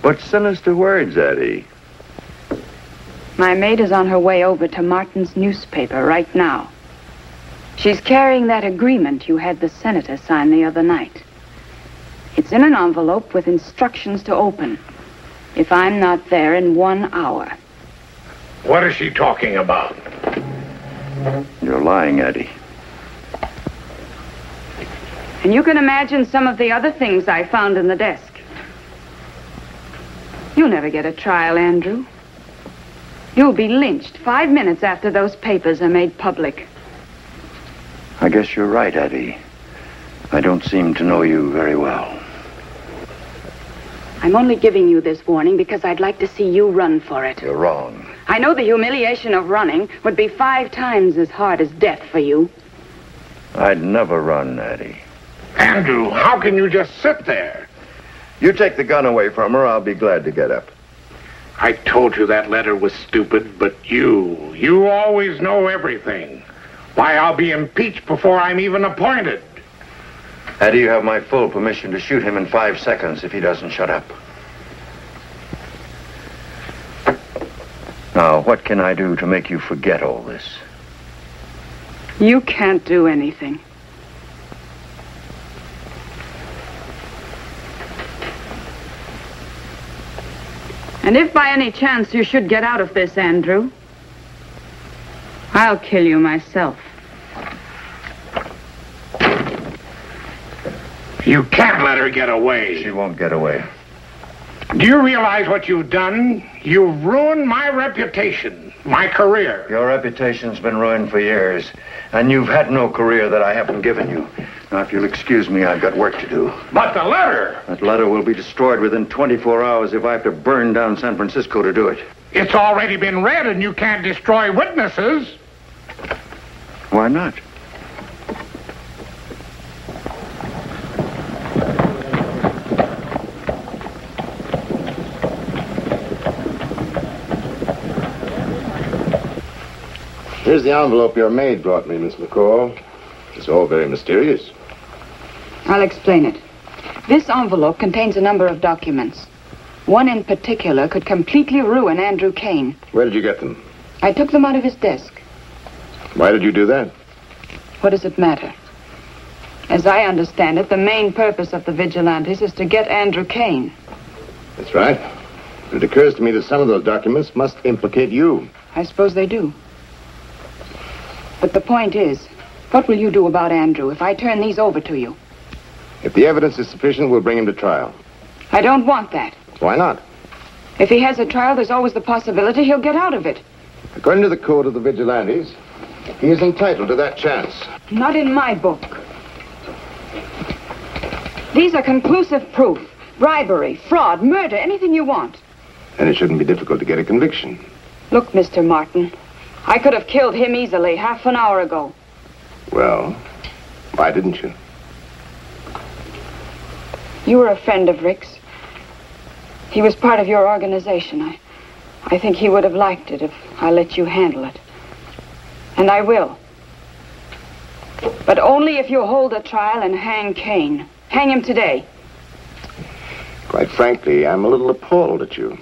What sinister words, Addie. My maid is on her way over to Martin's newspaper right now. She's carrying that agreement you had the senator sign the other night. It's in an envelope with instructions to open. If I'm not there in one hour. What is she talking about? You're lying, Addie. And you can imagine some of the other things I found in the desk. You'll never get a trial, Andrew. You'll be lynched five minutes after those papers are made public. I guess you're right, Addie. I don't seem to know you very well. I'm only giving you this warning because I'd like to see you run for it. You're wrong. I know the humiliation of running would be five times as hard as death for you. I'd never run, Natty. Andrew, how can you just sit there? You take the gun away from her, I'll be glad to get up. I told you that letter was stupid, but you, you always know everything. Why, I'll be impeached before I'm even appointed. Addie, you have my full permission to shoot him in five seconds if he doesn't shut up. Now, what can I do to make you forget all this? You can't do anything. And if by any chance you should get out of this, Andrew, I'll kill you myself. You can't let her get away. She won't get away. Do you realize what you've done? You've ruined my reputation, my career. Your reputation's been ruined for years, and you've had no career that I haven't given you. Now, if you'll excuse me, I've got work to do. But the letter! That letter will be destroyed within 24 hours if I have to burn down San Francisco to do it. It's already been read, and you can't destroy witnesses. Why not? Here's the envelope your maid brought me, Miss McCall. It's all very mysterious. I'll explain it. This envelope contains a number of documents. One in particular could completely ruin Andrew Kane. Where did you get them? I took them out of his desk. Why did you do that? What does it matter? As I understand it, the main purpose of the vigilantes is to get Andrew Kane. That's right. But it occurs to me that some of those documents must implicate you. I suppose they do. But the point is, what will you do about Andrew if I turn these over to you? If the evidence is sufficient, we'll bring him to trial. I don't want that. Why not? If he has a trial, there's always the possibility he'll get out of it. According to the code of the vigilantes, he is entitled to that chance. Not in my book. These are conclusive proof. Bribery, fraud, murder, anything you want. And it shouldn't be difficult to get a conviction. Look, Mr. Martin, I could have killed him easily half an hour ago. Well, why didn't you? You were a friend of Rick's. He was part of your organization. I, I think he would have liked it if I let you handle it. And I will. But only if you hold a trial and hang Kane. Hang him today. Quite frankly, I'm a little appalled at you.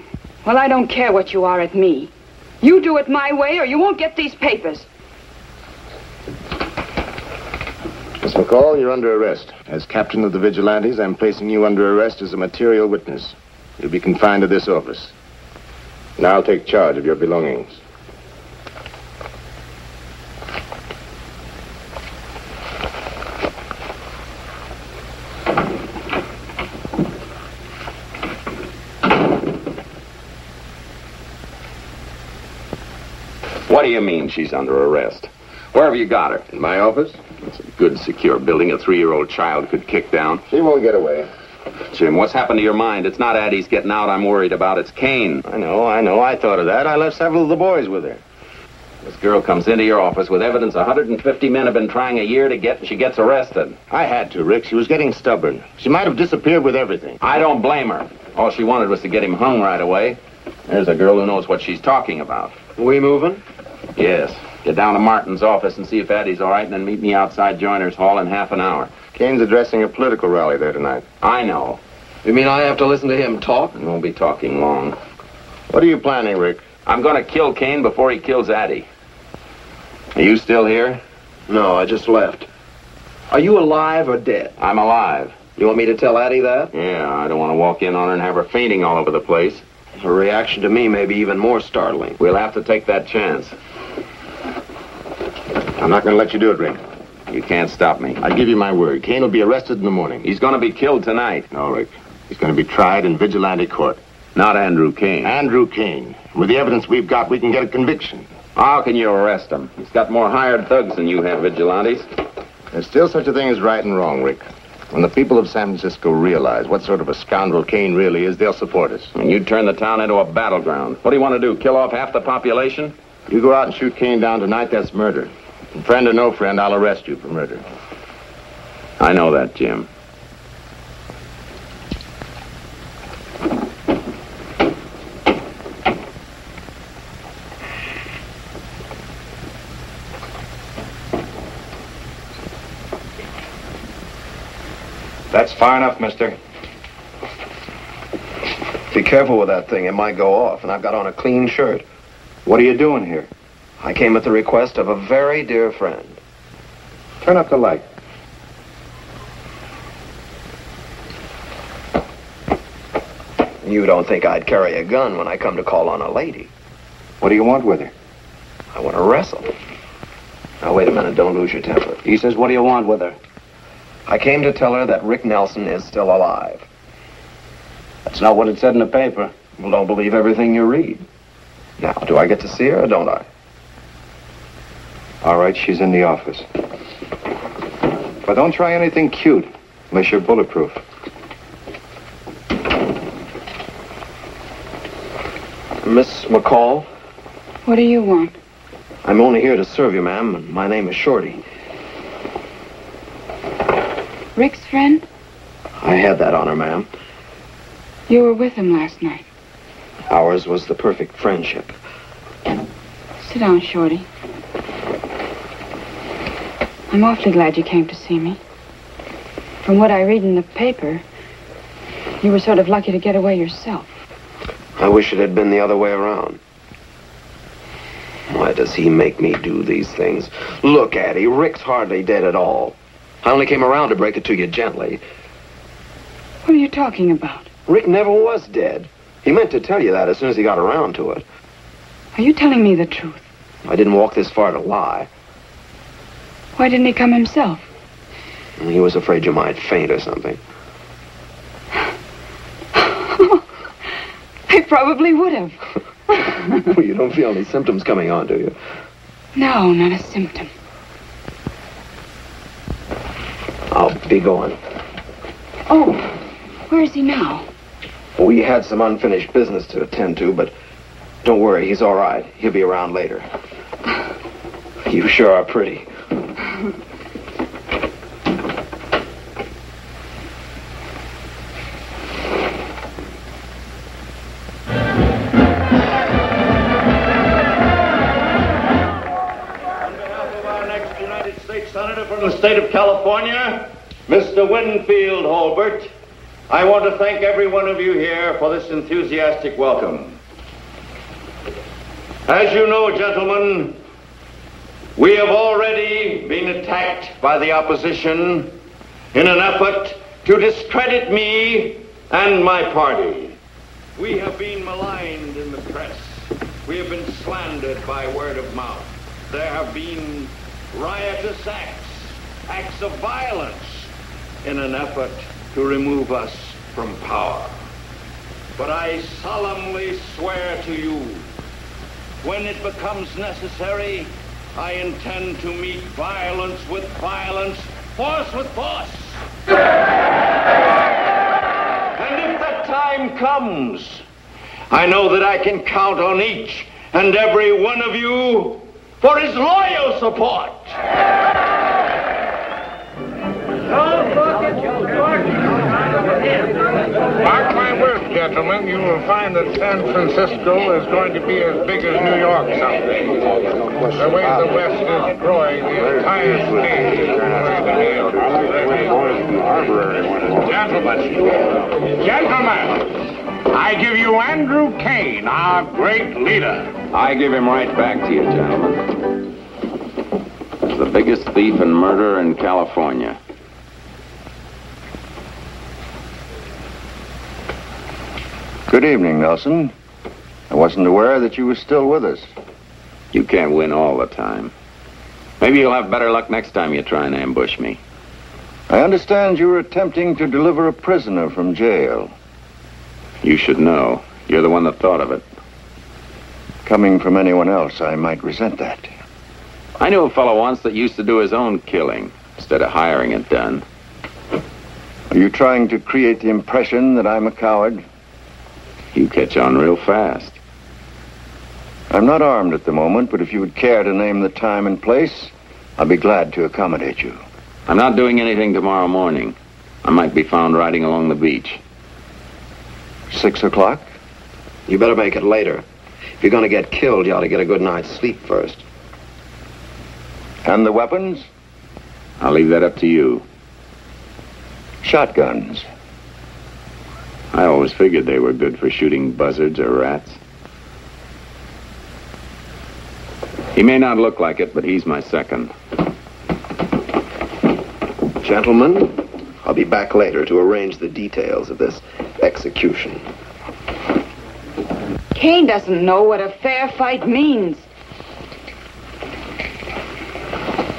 Well, I don't care what you are at me. You do it my way or you won't get these papers. Miss McCall, you're under arrest. As captain of the vigilantes, I'm placing you under arrest as a material witness. You'll be confined to this office. Now I'll take charge of your belongings. What do you mean she's under arrest? Where have you got her? In my office? It's a good, secure building a three-year-old child could kick down. She won't get away. Jim, what's happened to your mind? It's not Addie's getting out I'm worried about. It's Kane. I know, I know. I thought of that. I left several of the boys with her. This girl comes into your office with evidence 150 men have been trying a year to get, and she gets arrested. I had to, Rick. She was getting stubborn. She might have disappeared with everything. I don't blame her. All she wanted was to get him hung right away. There's a girl who knows what she's talking about. We moving? Yes. Get down to Martin's office and see if Addie's all right, and then meet me outside Joiner's Hall in half an hour. Kane's addressing a political rally there tonight. I know. You mean I have to listen to him talk? He won't be talking long. What are you planning, Rick? I'm going to kill Kane before he kills Addie. Are you still here? No, I just left. Are you alive or dead? I'm alive. You want me to tell Addie that? Yeah, I don't want to walk in on her and have her fainting all over the place. Her reaction to me may be even more startling. We'll have to take that chance. I'm not going to let you do it, Rick. You can't stop me. I give you my word. Kane will be arrested in the morning. He's going to be killed tonight. No, Rick. He's going to be tried in vigilante court. Not Andrew Kane. Andrew Kane. With the evidence we've got, we can get a conviction. How can you arrest him? He's got more hired thugs than you have, vigilantes. There's still such a thing as right and wrong, Rick. When the people of San Francisco realize what sort of a scoundrel Kane really is, they'll support us. And you turn the town into a battleground. What do you want to do? Kill off half the population? You go out and shoot Kane down tonight, that's murder. Friend or no friend, I'll arrest you for murder. I know that, Jim. That's far enough, mister. Be careful with that thing. It might go off, and I've got on a clean shirt. What are you doing here? I came at the request of a very dear friend. Turn up the light. You don't think I'd carry a gun when I come to call on a lady. What do you want with her? I want to wrestle. Now, wait a minute. Don't lose your temper. He says, what do you want with her? I came to tell her that Rick Nelson is still alive. That's not what it said in the paper. Well, don't believe everything you read. Now, do I get to see her or don't I? All right, she's in the office. But don't try anything cute, unless you're bulletproof. Miss McCall, What do you want? I'm only here to serve you, ma'am, and my name is Shorty. Rick's friend? I had that honor, ma'am. You were with him last night. Ours was the perfect friendship. Sit down, Shorty. I'm awfully glad you came to see me. From what I read in the paper, you were sort of lucky to get away yourself. I wish it had been the other way around. Why does he make me do these things? Look, Addie, Rick's hardly dead at all. I only came around to break it to you gently. What are you talking about? Rick never was dead. He meant to tell you that as soon as he got around to it. Are you telling me the truth? I didn't walk this far to lie. Why didn't he come himself? He was afraid you might faint or something. [LAUGHS] I probably would have. [LAUGHS] well, you don't feel any symptoms coming on, do you? No, not a symptom. I'll be going. Oh, where is he now? We had some unfinished business to attend to, but don't worry, he's all right. He'll be around later. You sure are pretty. United States Senator from the state of California, Mr. Winfield Holbert. I want to thank every one of you here for this enthusiastic welcome. As you know, gentlemen, we have already been attacked by the opposition in an effort to discredit me and my party. We have been maligned in the press. We have been slandered by word of mouth. There have been riotous acts, acts of violence, in an effort to remove us from power. But I solemnly swear to you when it becomes necessary, I intend to meet violence with violence, force with force. And if that time comes, I know that I can count on each and every one of you for his loyal support. Mark my words, gentlemen, you will find that San Francisco is going to be as big as New York someday. The way the West is growing, the entire state is going to be. Gentlemen, gentlemen, I give you Andrew Kane, our great leader. I give him right back to you, gentlemen. The biggest thief and murderer in California. Good evening, Nelson. I wasn't aware that you were still with us. You can't win all the time. Maybe you'll have better luck next time you try and ambush me. I understand you were attempting to deliver a prisoner from jail. You should know. You're the one that thought of it. Coming from anyone else, I might resent that. I knew a fellow once that used to do his own killing instead of hiring it done. Are you trying to create the impression that I'm a coward? You catch on real fast. I'm not armed at the moment, but if you would care to name the time and place, I'll be glad to accommodate you. I'm not doing anything tomorrow morning. I might be found riding along the beach. Six o'clock? You better make it later. If you're going to get killed, you ought to get a good night's sleep first. And the weapons? I'll leave that up to you. Shotguns. I always figured they were good for shooting buzzards or rats. He may not look like it, but he's my second. Gentlemen, I'll be back later to arrange the details of this execution. Kane doesn't know what a fair fight means.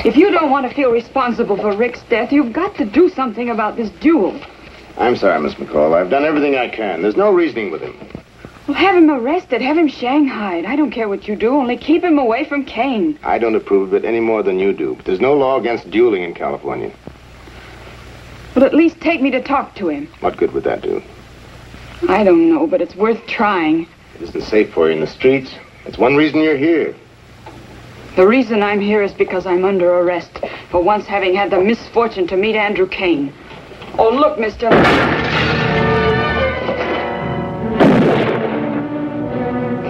If you don't want to feel responsible for Rick's death, you've got to do something about this duel. I'm sorry, Miss McCall. I've done everything I can. There's no reasoning with him. Well, have him arrested. Have him shanghaied. I don't care what you do, only keep him away from Kane. I don't approve of it any more than you do. But there's no law against dueling in California. Well, at least take me to talk to him. What good would that do? I don't know, but it's worth trying. It isn't safe for you in the streets. It's one reason you're here. The reason I'm here is because I'm under arrest for once having had the misfortune to meet Andrew Kane. Oh, look, mister.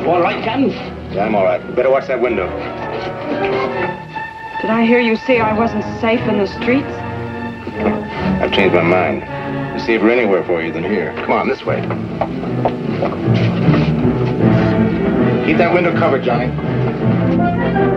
You all right, Captain? Yeah, I'm all right. You better watch that window. Did I hear you say I wasn't safe in the streets? I've changed my mind. It's safer anywhere for you than here. Come on, this way. Keep that window covered, Johnny.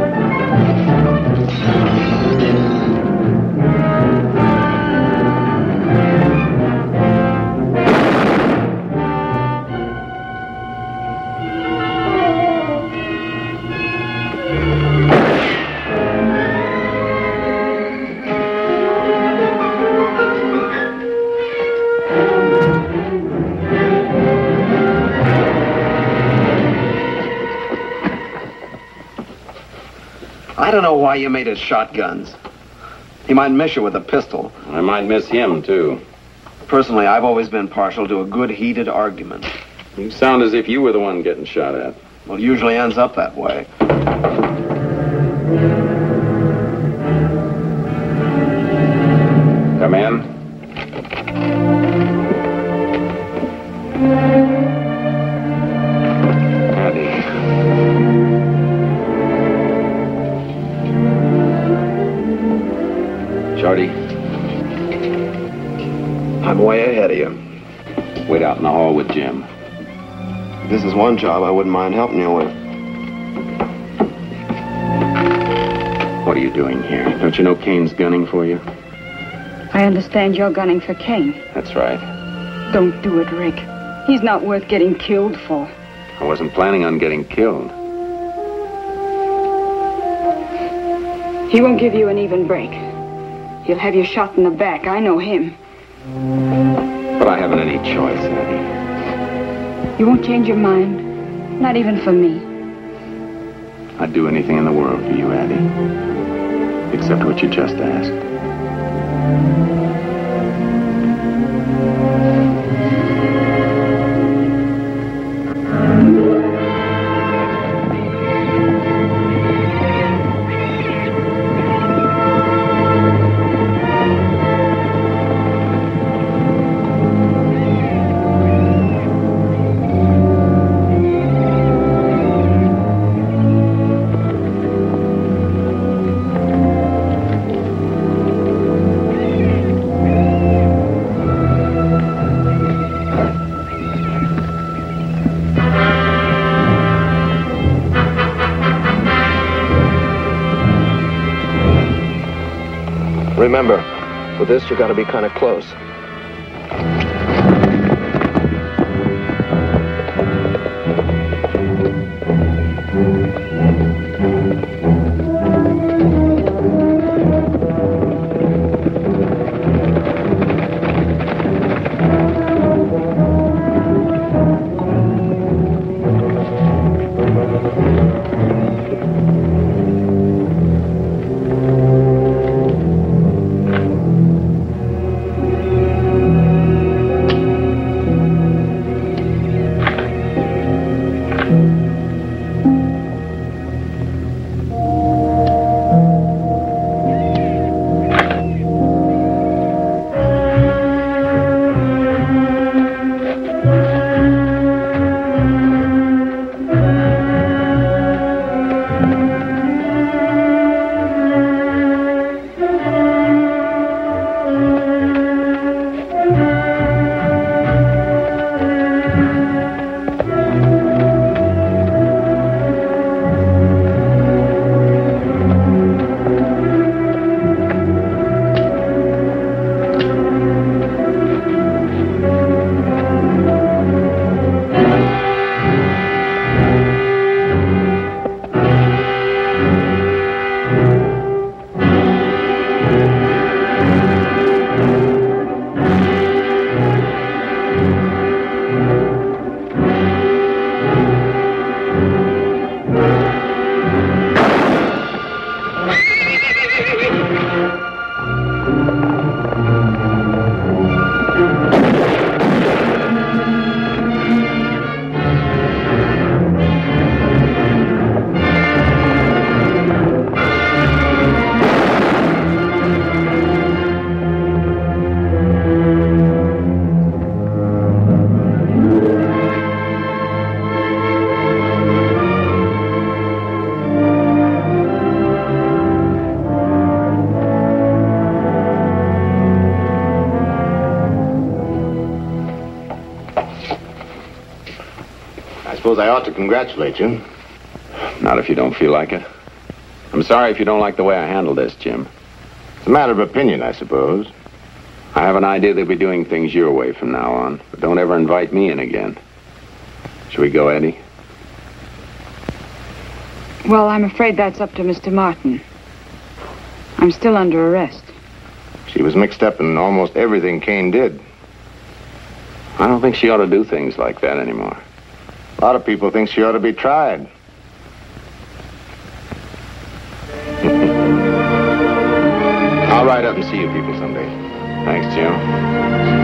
I don't know why you made it shotguns. He might miss you with a pistol. I might miss him, too. Personally, I've always been partial to a good heated argument. You sound as if you were the one getting shot at. Well, it usually ends up that way. Come in. I'm way ahead of you. wait out in the hall with Jim. This is one job I wouldn't mind helping you with. What are you doing here? Don't you know Kane's gunning for you? I understand you're gunning for Kane. That's right. Don't do it, Rick. He's not worth getting killed for. I wasn't planning on getting killed. He won't give you an even break. He'll have you shot in the back. I know him. But I haven't any choice, Addie. You won't change your mind. Not even for me. I'd do anything in the world for you, Addie. Except what you just asked. Remember, with this, you gotta be kind of close. Suppose I ought to congratulate you. Not if you don't feel like it. I'm sorry if you don't like the way I handled this, Jim. It's a matter of opinion, I suppose. I have an idea they'll be doing things your way from now on, but don't ever invite me in again. Shall we go, Addie? Well, I'm afraid that's up to Mr. Martin. I'm still under arrest. She was mixed up in almost everything Kane did. I don't think she ought to do things like that anymore. A lot of people think she ought to be tried. [LAUGHS] I'll ride up and see you people someday. Thanks, Jim.